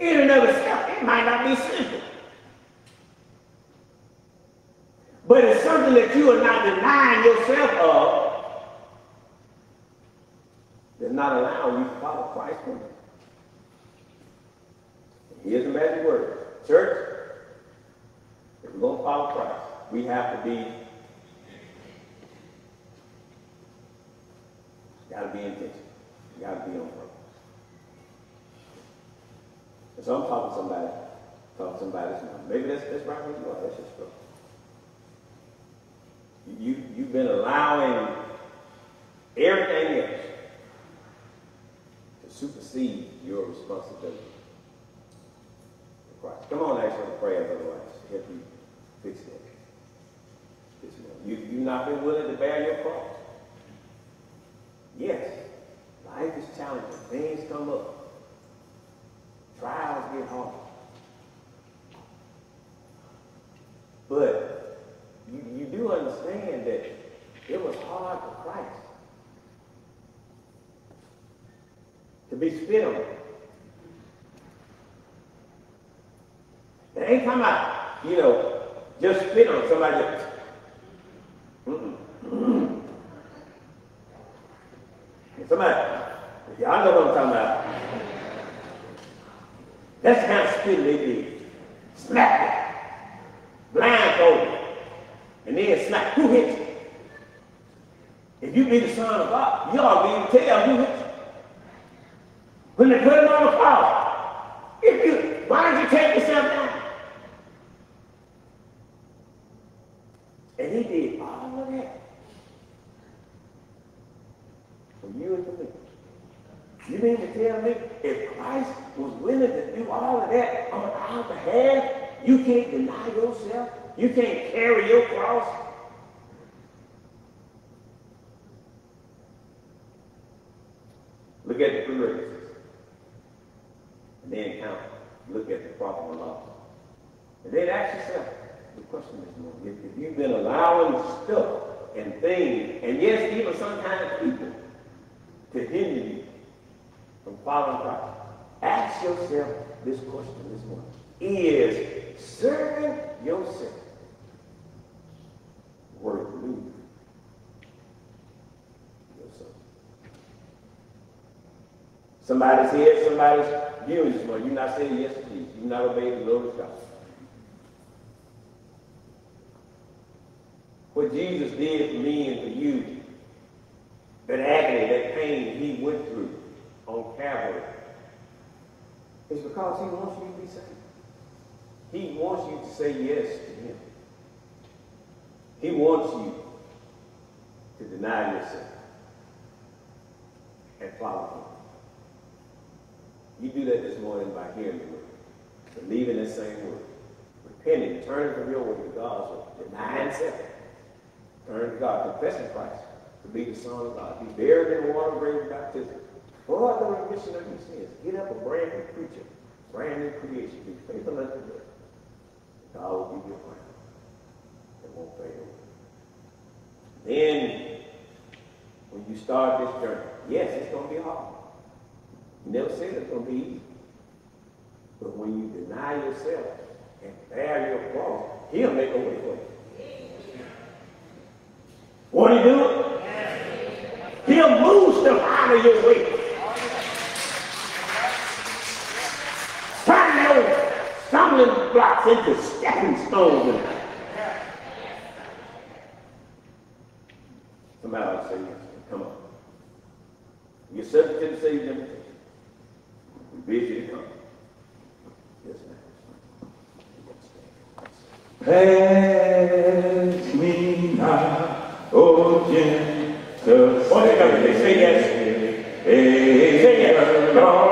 In of itself, it might not be simple. But it's something that you are not denying yourself of that's not allowing you to follow Christ. Here's the magic word. Church, if we're going to follow Christ, we have to be, got to be intentional. got to be on purpose. And so I'm talking to somebody, talking to somebody. Maybe that's, that's right where you are. That's your struggle. You, you've been allowing everything else to supersede your responsibility for Christ. Come on, ask for the prayers, otherwise, help you fix that. You, you've not been willing to bear your cross. Yes, life is challenging. Things come up. Trials get hard. But you, you do understand that it was hard for Christ to be spit on. It ain't talking about, you know, just spit on somebody. Just, mm-mm. Somebody, y'all know what I'm talking about. That's of spitting they did. Slap it. Blindfolded. And then smack. Who hit you? If you be the son of God, you ought to be tell who hit you. When they put him on the cross, if you, why don't you take yourself down? And he did all of that for you and for me. You mean to tell me if Christ was willing to do all of that on our behalf, you can't deny yourself? You can't carry your cross? Look at the prerequisites. And then count. Look at the proper law. And then ask yourself the question this morning. If, if you've been allowing stuff and yes, even sometimes people, to hinder you from following Christ, ask yourself this question this morning. Is serving yourself worth losing yourself? Somebody's here, somebody's viewing this. You're not saying yes to Jesus. You're not obeying the Lord's God. What Jesus did for me and for you, that agony, that pain he went through on Calvary, is because he wants you to be saved. He wants you to say yes to him. He wants you to deny yourself and follow him. You do that this morning by hearing the word, believing that same word, repenting, turning from your way to God's way, denying self, turn to God, confessing Christ to be the Son of God, He buried in the water, grave, baptism, for the remission of your sins. Get up a brand new creature, brand new creation. Be faithful unto God. God will give you a crown It won't fail. Then, when you start this journey, yes, it's going to be hard. You never said it's going to be easy. But when you deny yourself and bear your cross, he'll make a way for you. Won't he do? He'll move stuff out of your way. Turn those stumbling blocks into stepping stones. Somebody ought to say yes. Come on. You're subject to the same temptation. We're busy to come. Yes, ma'am. Hey. Oiga, enseñas, enseñas, no.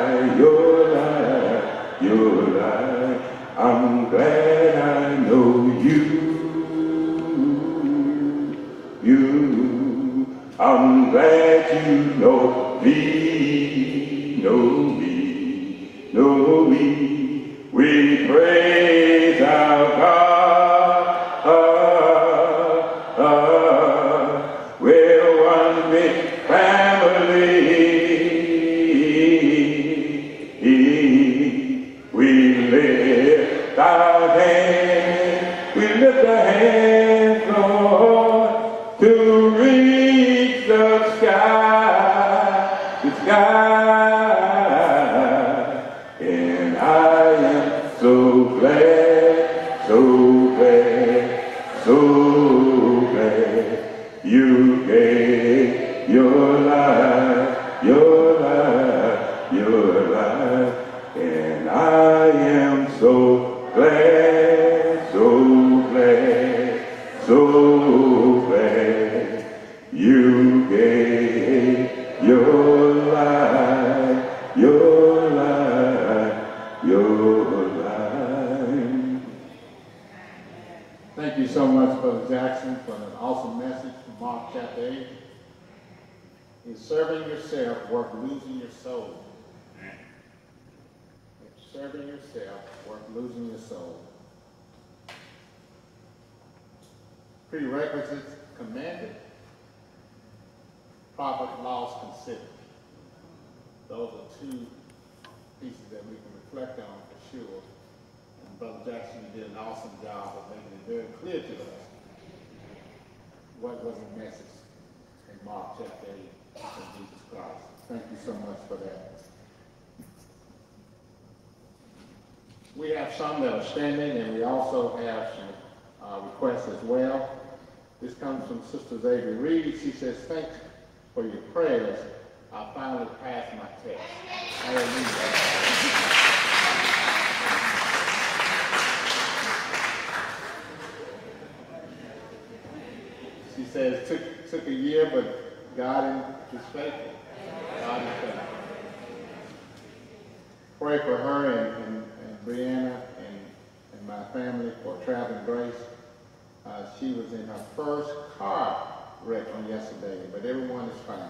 car wreck on yesterday, but everyone is fine.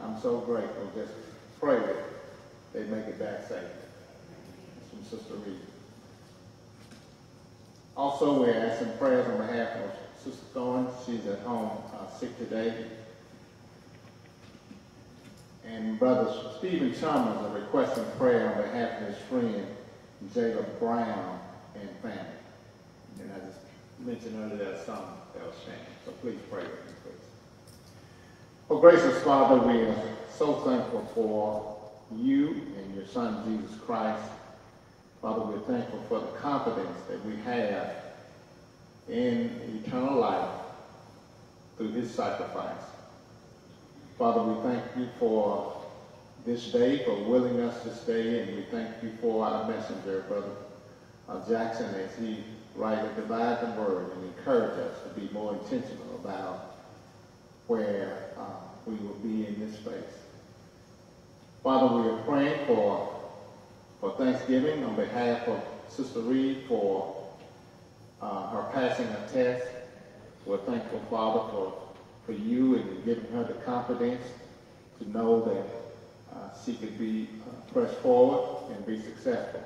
I'm so grateful. Just pray that they make it back safe. It's from Sister Reed. Also, we're asking prayers on behalf of Sister Thorne. She's at home uh, sick today. And Brother Stephen Chalmers are requesting prayer on behalf of his friend Jayla Brown and family. And I just mentioned earlier that song that was sang. So please pray with me, please. Oh, gracious Father, we are so thankful for you and your Son, Jesus Christ. Father, we're thankful for the confidence that we have in eternal life through his sacrifice. Father, we thank you for this day, for willing us this day, and we thank you for our messenger, Brother uh, Jackson, as he rightly divides the word and encourage us to be more intentional about where uh, we will be in this space. Father, we are praying for, for Thanksgiving on behalf of Sister Reed for uh, her passing a test. We're thankful, Father, for, for you and giving her the confidence to know that uh, she could be uh, pressed forward and be successful.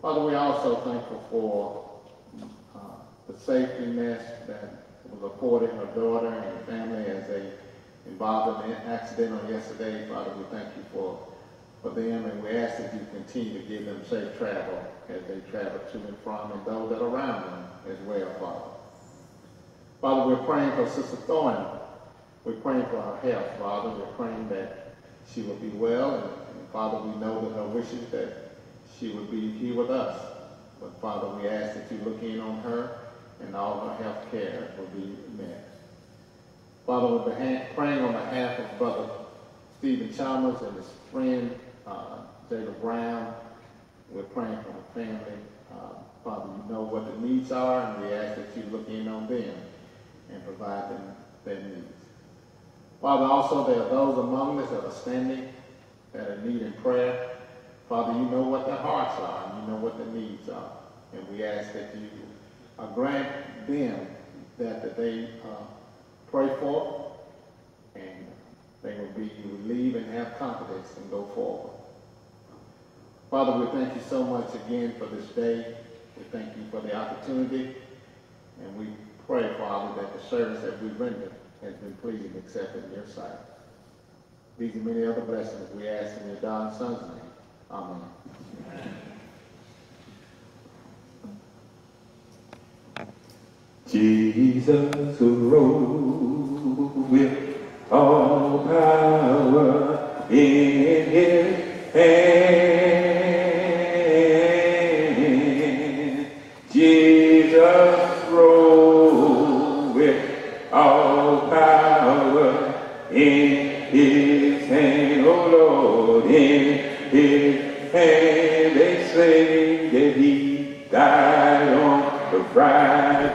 Father, we're also thankful for uh, the safety net that was afforded her daughter and her family as they involved in the accident on yesterday. Father, we thank you for, for them and we ask that you continue to give them safe travel as they travel to and from and those that are around them as well, Father. Father, we're praying for Sister Thorne. We're praying for her health, Father. We're praying that she will be well. And, and Father, we know that her wishes that she would be here with us. But Father, we ask that you look in on her and all her health care will be met. Father, we're praying on behalf of Brother Stephen Chalmers and his friend, uh, Jayla Brown. We're praying for her family. Uh, Father, you know what the needs are, and we ask that you look in on them and provide them their needs. Father, also there are those among us that are standing that are needing prayer. Father, you know what their hearts are, and you know what their needs are. And we ask that you uh, grant them that, that they uh, pray for, and they will be relieved and have confidence and go forward. Father, we thank you so much again for this day. We thank you for the opportunity, and we pray, Father, that the service that we render has been pleasing accepted in your sight. These and many other blessings we ask in your darling Son's name. Amen. Jesus rose with all power in his hand.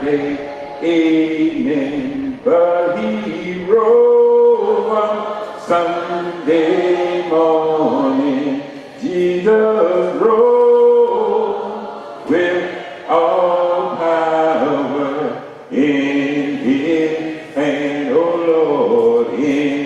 Friday evening, but he rose on Sunday morning. Jesus rose with all power in his hand, oh Lord, in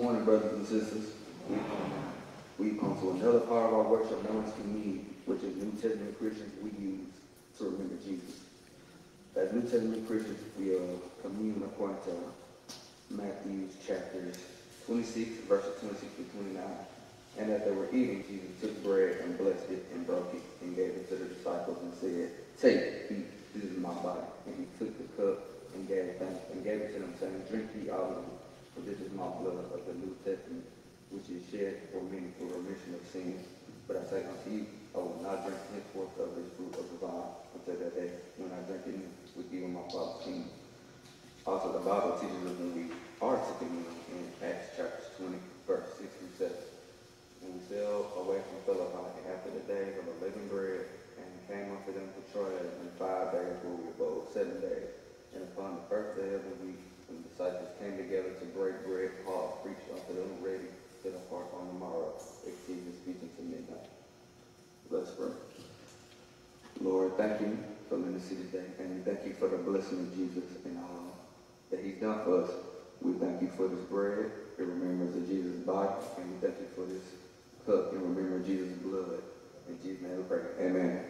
morning, brothers and sisters. We, um, we come to another part of our worship known as communion, which is New Testament Christians we use to remember Jesus. As New Testament Christians, we uh, commune according to Matthew chapters 26, verses 26 to 29. And as they were eating, Jesus took bread and blessed it and broke it and gave it to the disciples and said, Take, eat, this is my body. And he took the cup and gave thanks and gave it to them, saying, Drink ye all of it, for this is my blood of the New Testament, which is shed for many for remission of sins. But I say unto you, I will not drink henceforth of this fruit of the vine until that day when I drink it new with you in my Father's kingdom. Also, the Bible teaches us when we are to communion in Acts chapter 20, verse 6 through 7. When we sailed away from Philippi after the days of unleavened bread, and came unto them to Troas in five days where we abode seven days. And upon the first day of the week, when the disciples came together to break bread, Paul preached unto them ready to depart on the morrow, exceeding speaking to midnight. Let's pray. Lord, thank you for letting us see today, and we thank you for the blessing of Jesus and all that he's done for us. We thank you for this bread. It remembers of Jesus' body, and we thank you for this cup and remember Jesus' blood. In Jesus' name we pray. Amen.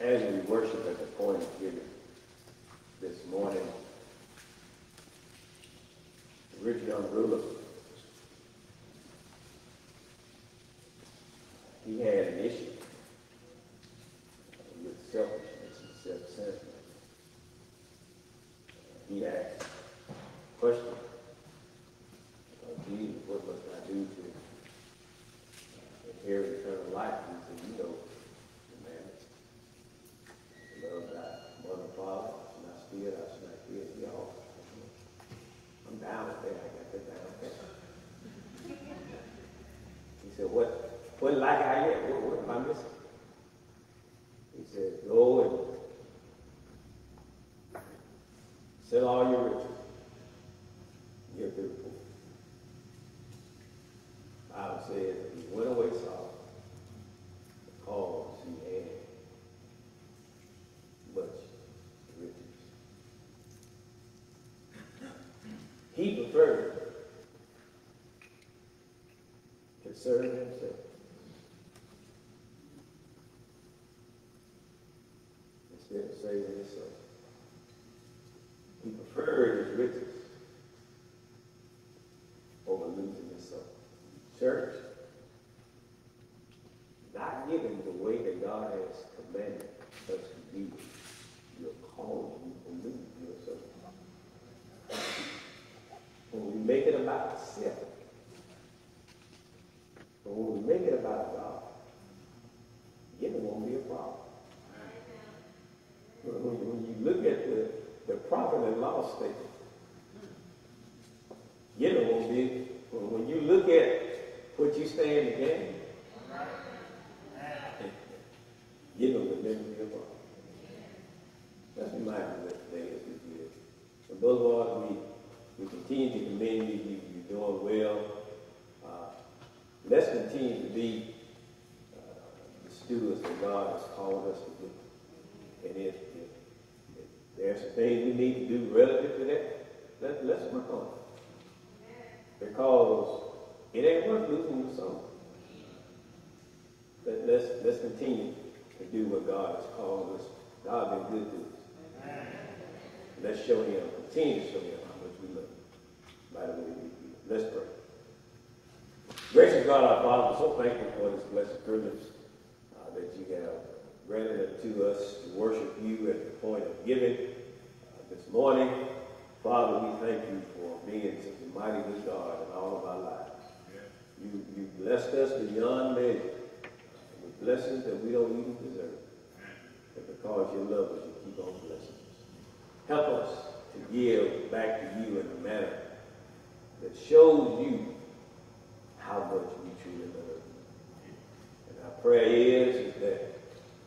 As we worship at the point of giving this morning, rich young ruler, he had an issue with selfishness and self-centeredness. He asked a question, uh, Jesus, what must I do to inherit eternal life? He said, you know the commandments. Love thy mother and father, should not steal, thou should not kill, you know. I'm down with that, I got that down with that. He said, what, like I yet? What, what am I missing? He said, go and sell all your riches, give to the poor. Bible says he went away sorrowful because he had much riches. He preferred to serve himself instead of saving his soul. He preferred his riches over losing his soul. Church, not giving the way that God has commanded us to be, will cause you to lose your soul. When we make it about self, but when we make it about God, giving won't be a problem. When, when- when you look at the, the profit and loss statement, giving won't be, when, when you look at what you stand to gain, giving will never be a problem. That's my that today as we give. So, Brother Lord, we, we continue to commend you, you, you're doing well. Uh, let's continue to be uh, the stewards that God has called us to do. And if, if, if there's things we need to do relative to that, let, let's work on it. Because it ain't worth losing your soul. Let, let's, let's continue to do what God has called us. God been good to us. Let's show him, continue to show him how much we love by the way we. Let's pray. Gracious God, our Father, we're so thankful for this blessed privilege that you have granted it to us to worship you at the point of giving uh, this morning. Father, we thank you for being such a mighty good God in all of our lives. You, you blessed us beyond measure with blessings that we don't even deserve. But because you love us, you keep on blessing us. Help us to give back to you in a manner that shows you how much we truly love you. Our prayer is, is that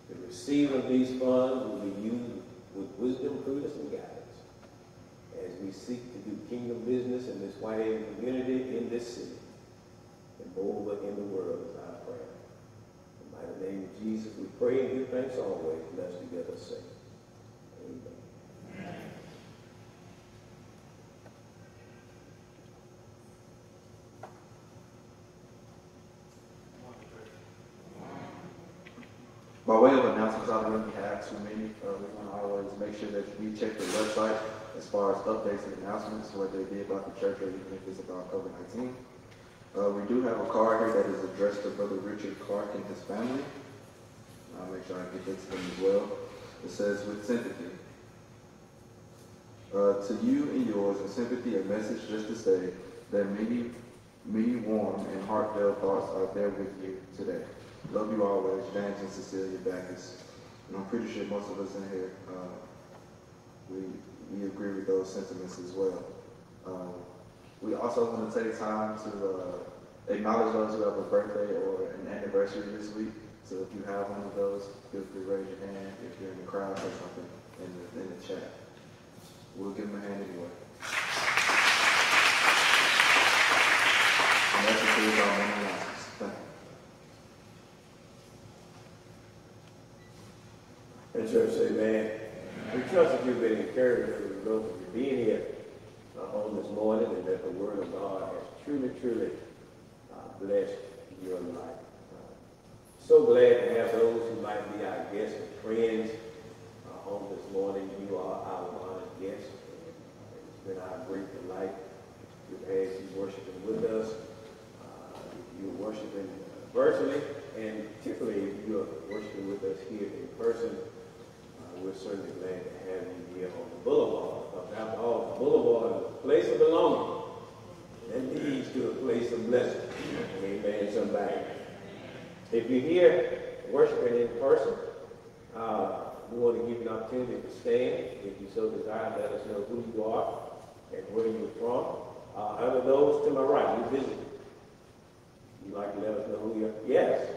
the receipt of these funds will be used with wisdom, prudence, and guidance as we seek to do kingdom business in this Whitehaven community, in this city, and moreover in the world is our prayer. In the mighty name of Jesus, we pray and give thanks always. Let's together say, Amen. By way of announcements, I don't really have too many. Uh, we want to always make sure that we check the website as far as updates and announcements, whether it be about the church or even if it's about COVID-19. Uh, we do have a card here that is addressed to Brother Richard Clark and his family. I'll make sure I get this to them as well. It says, with sympathy. Uh, to you and yours, in sympathy, a message just to say that many, many warm and heartfelt thoughts are there with you today. Love you always, James and Cecilia Backus. And I'm pretty sure most of us in here, uh, we, we agree with those sentiments as well. Um, we also want to take time to uh, acknowledge those who have a birthday or an anniversary this week. So if you have one of those, feel free to raise your hand if you're in the crowd or something in the, in the chat. We'll give them a hand anyway. And that concludes morning announcements. Thank you. And church say, man, we trust that you've been encouraged as a result of you being here uh, on this morning and that the word of God has truly, truly uh, blessed your life. Uh, so glad to have those who might be our guests and friends uh, on this morning. You are our honored guests. It's been our great delight to have you worshiping with us. Uh, you're worshiping virtually, and particularly if you're worshiping with us here in person, we're certainly glad to have you here on the boulevard. Because after all, the boulevard is a place of belonging. That leads to a place of blessing. Amen, somebody. If you're here worshiping in person, uh, we want to give you an opportunity to stand. If you so desire, let us know who you are and where you're from. Uh, other those to my right, you visit. You'd like to let us know who you are? Yes.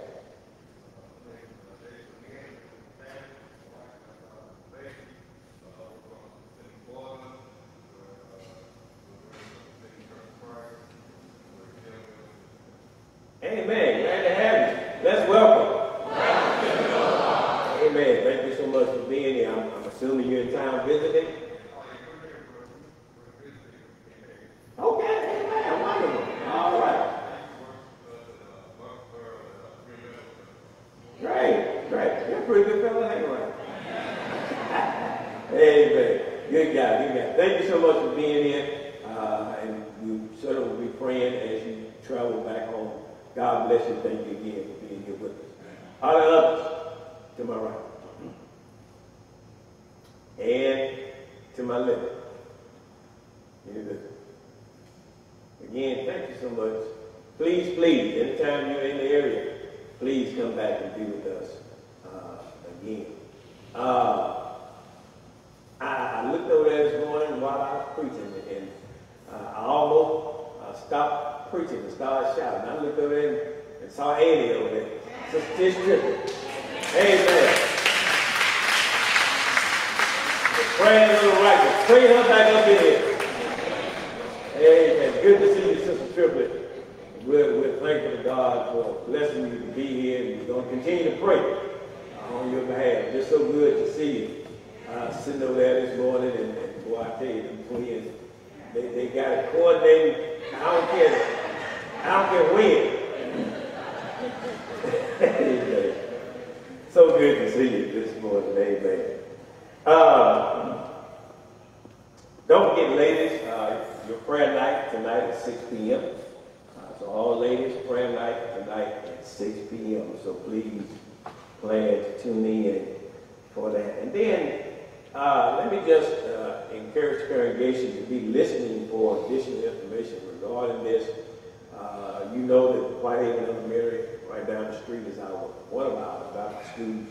Baptist schools,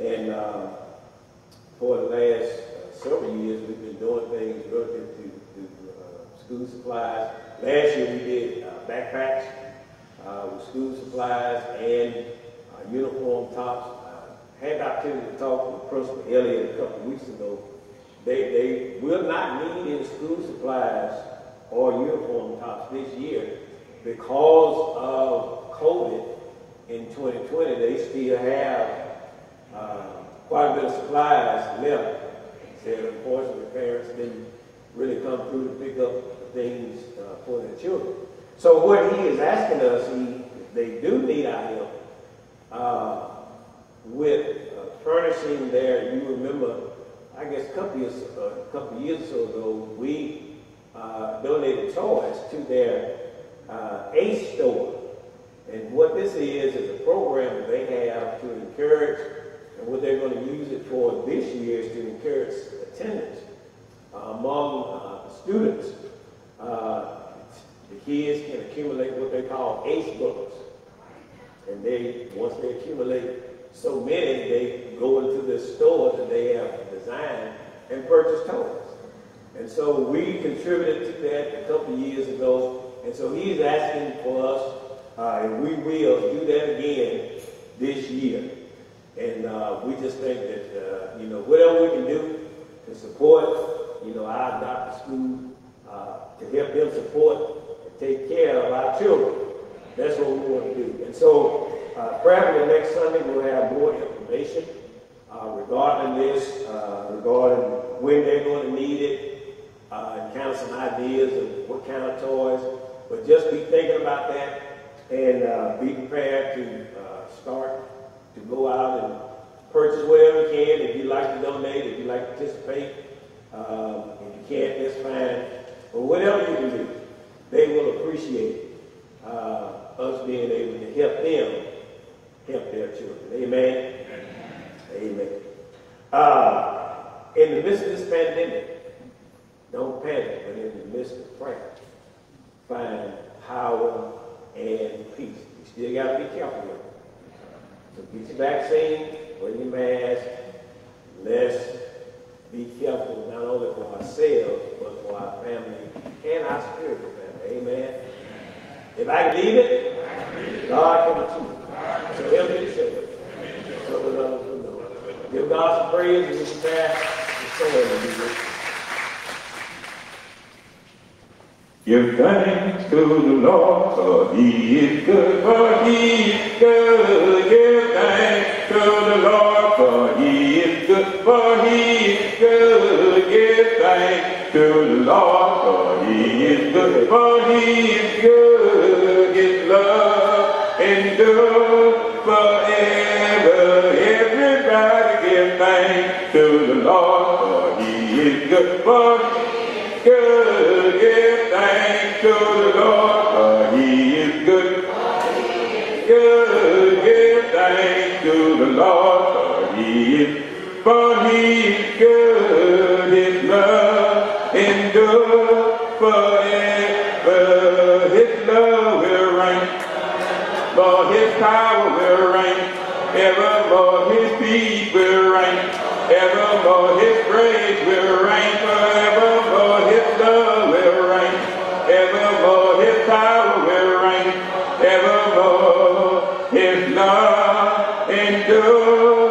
and uh, for the last uh, several years, we've been doing things relative to, to uh, school supplies. Last year, we did uh, backpacks uh, with school supplies and uh, uniform tops. Uh, had the opportunity to talk with Principal Elliott a couple of weeks ago. They, they will not need any school supplies or uniform tops this year because of COVID in 2020. They still have uh, quite a bit of supplies left. Said unfortunately parents didn't really come through to pick up things uh, for their children. So what he is asking us, he, they do need our help uh, with uh, furnishing their. You remember, I guess, a couple years, uh, a couple years or so ago, we uh, donated toys to their uh, ACE store. And what this is is a program that they have to encourage, and what they're going to use it for this year is to encourage attendance uh, among uh, students. Uh, the kids can accumulate what they call ACE books. And they, once they accumulate so many, they go into the store that they have designed and purchase toys. And so we contributed to that a couple years ago. And so he's asking for us, uh, and we will do that again this year. And uh, we just think that, uh, you know, whatever we can do to support, you know, our adopted school, uh, to help them support and take care of our children. That's what we want to do. And so, uh, probably next Sunday we'll have more information uh, regarding this, regarding when they're going to need it, and kind of some ideas of what kind of toys. But just be thinking about that and uh, be prepared to uh, start to go out and purchase whatever you can. If you like to donate, if you like to participate, um, if you can't, that's fine. But whatever you can do, they will appreciate uh, us being able to help them help their children. Amen. Amen. Uh, in the midst of this pandemic, don't panic, but in the midst of prayer, find power and peace. You still got to be careful. So get your vaccine, wear your mask. Let's be careful not only for ourselves, but for our family and our spiritual family. Amen. If I can leave it, God can achieve it. So help me to show it. So will know. Give God some praise and we pass the sword to be with. Give thanks to the Lord, for he is good, for he is good. Give thanks to the Lord, for he is good, for he is good. Give thanks to the Lord, for he is good, for he is good. His love endures forever. Everybody give thanks to the Lord, for he is good, for good. To the Lord, for he is good. Good. Give thanks to the Lord, for he is, for he is good. His love endures forever. His love will reign. His power will reign. Evermore his peace will reign. Evermore his grace will reign. Forevermore His love endures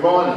Good morning.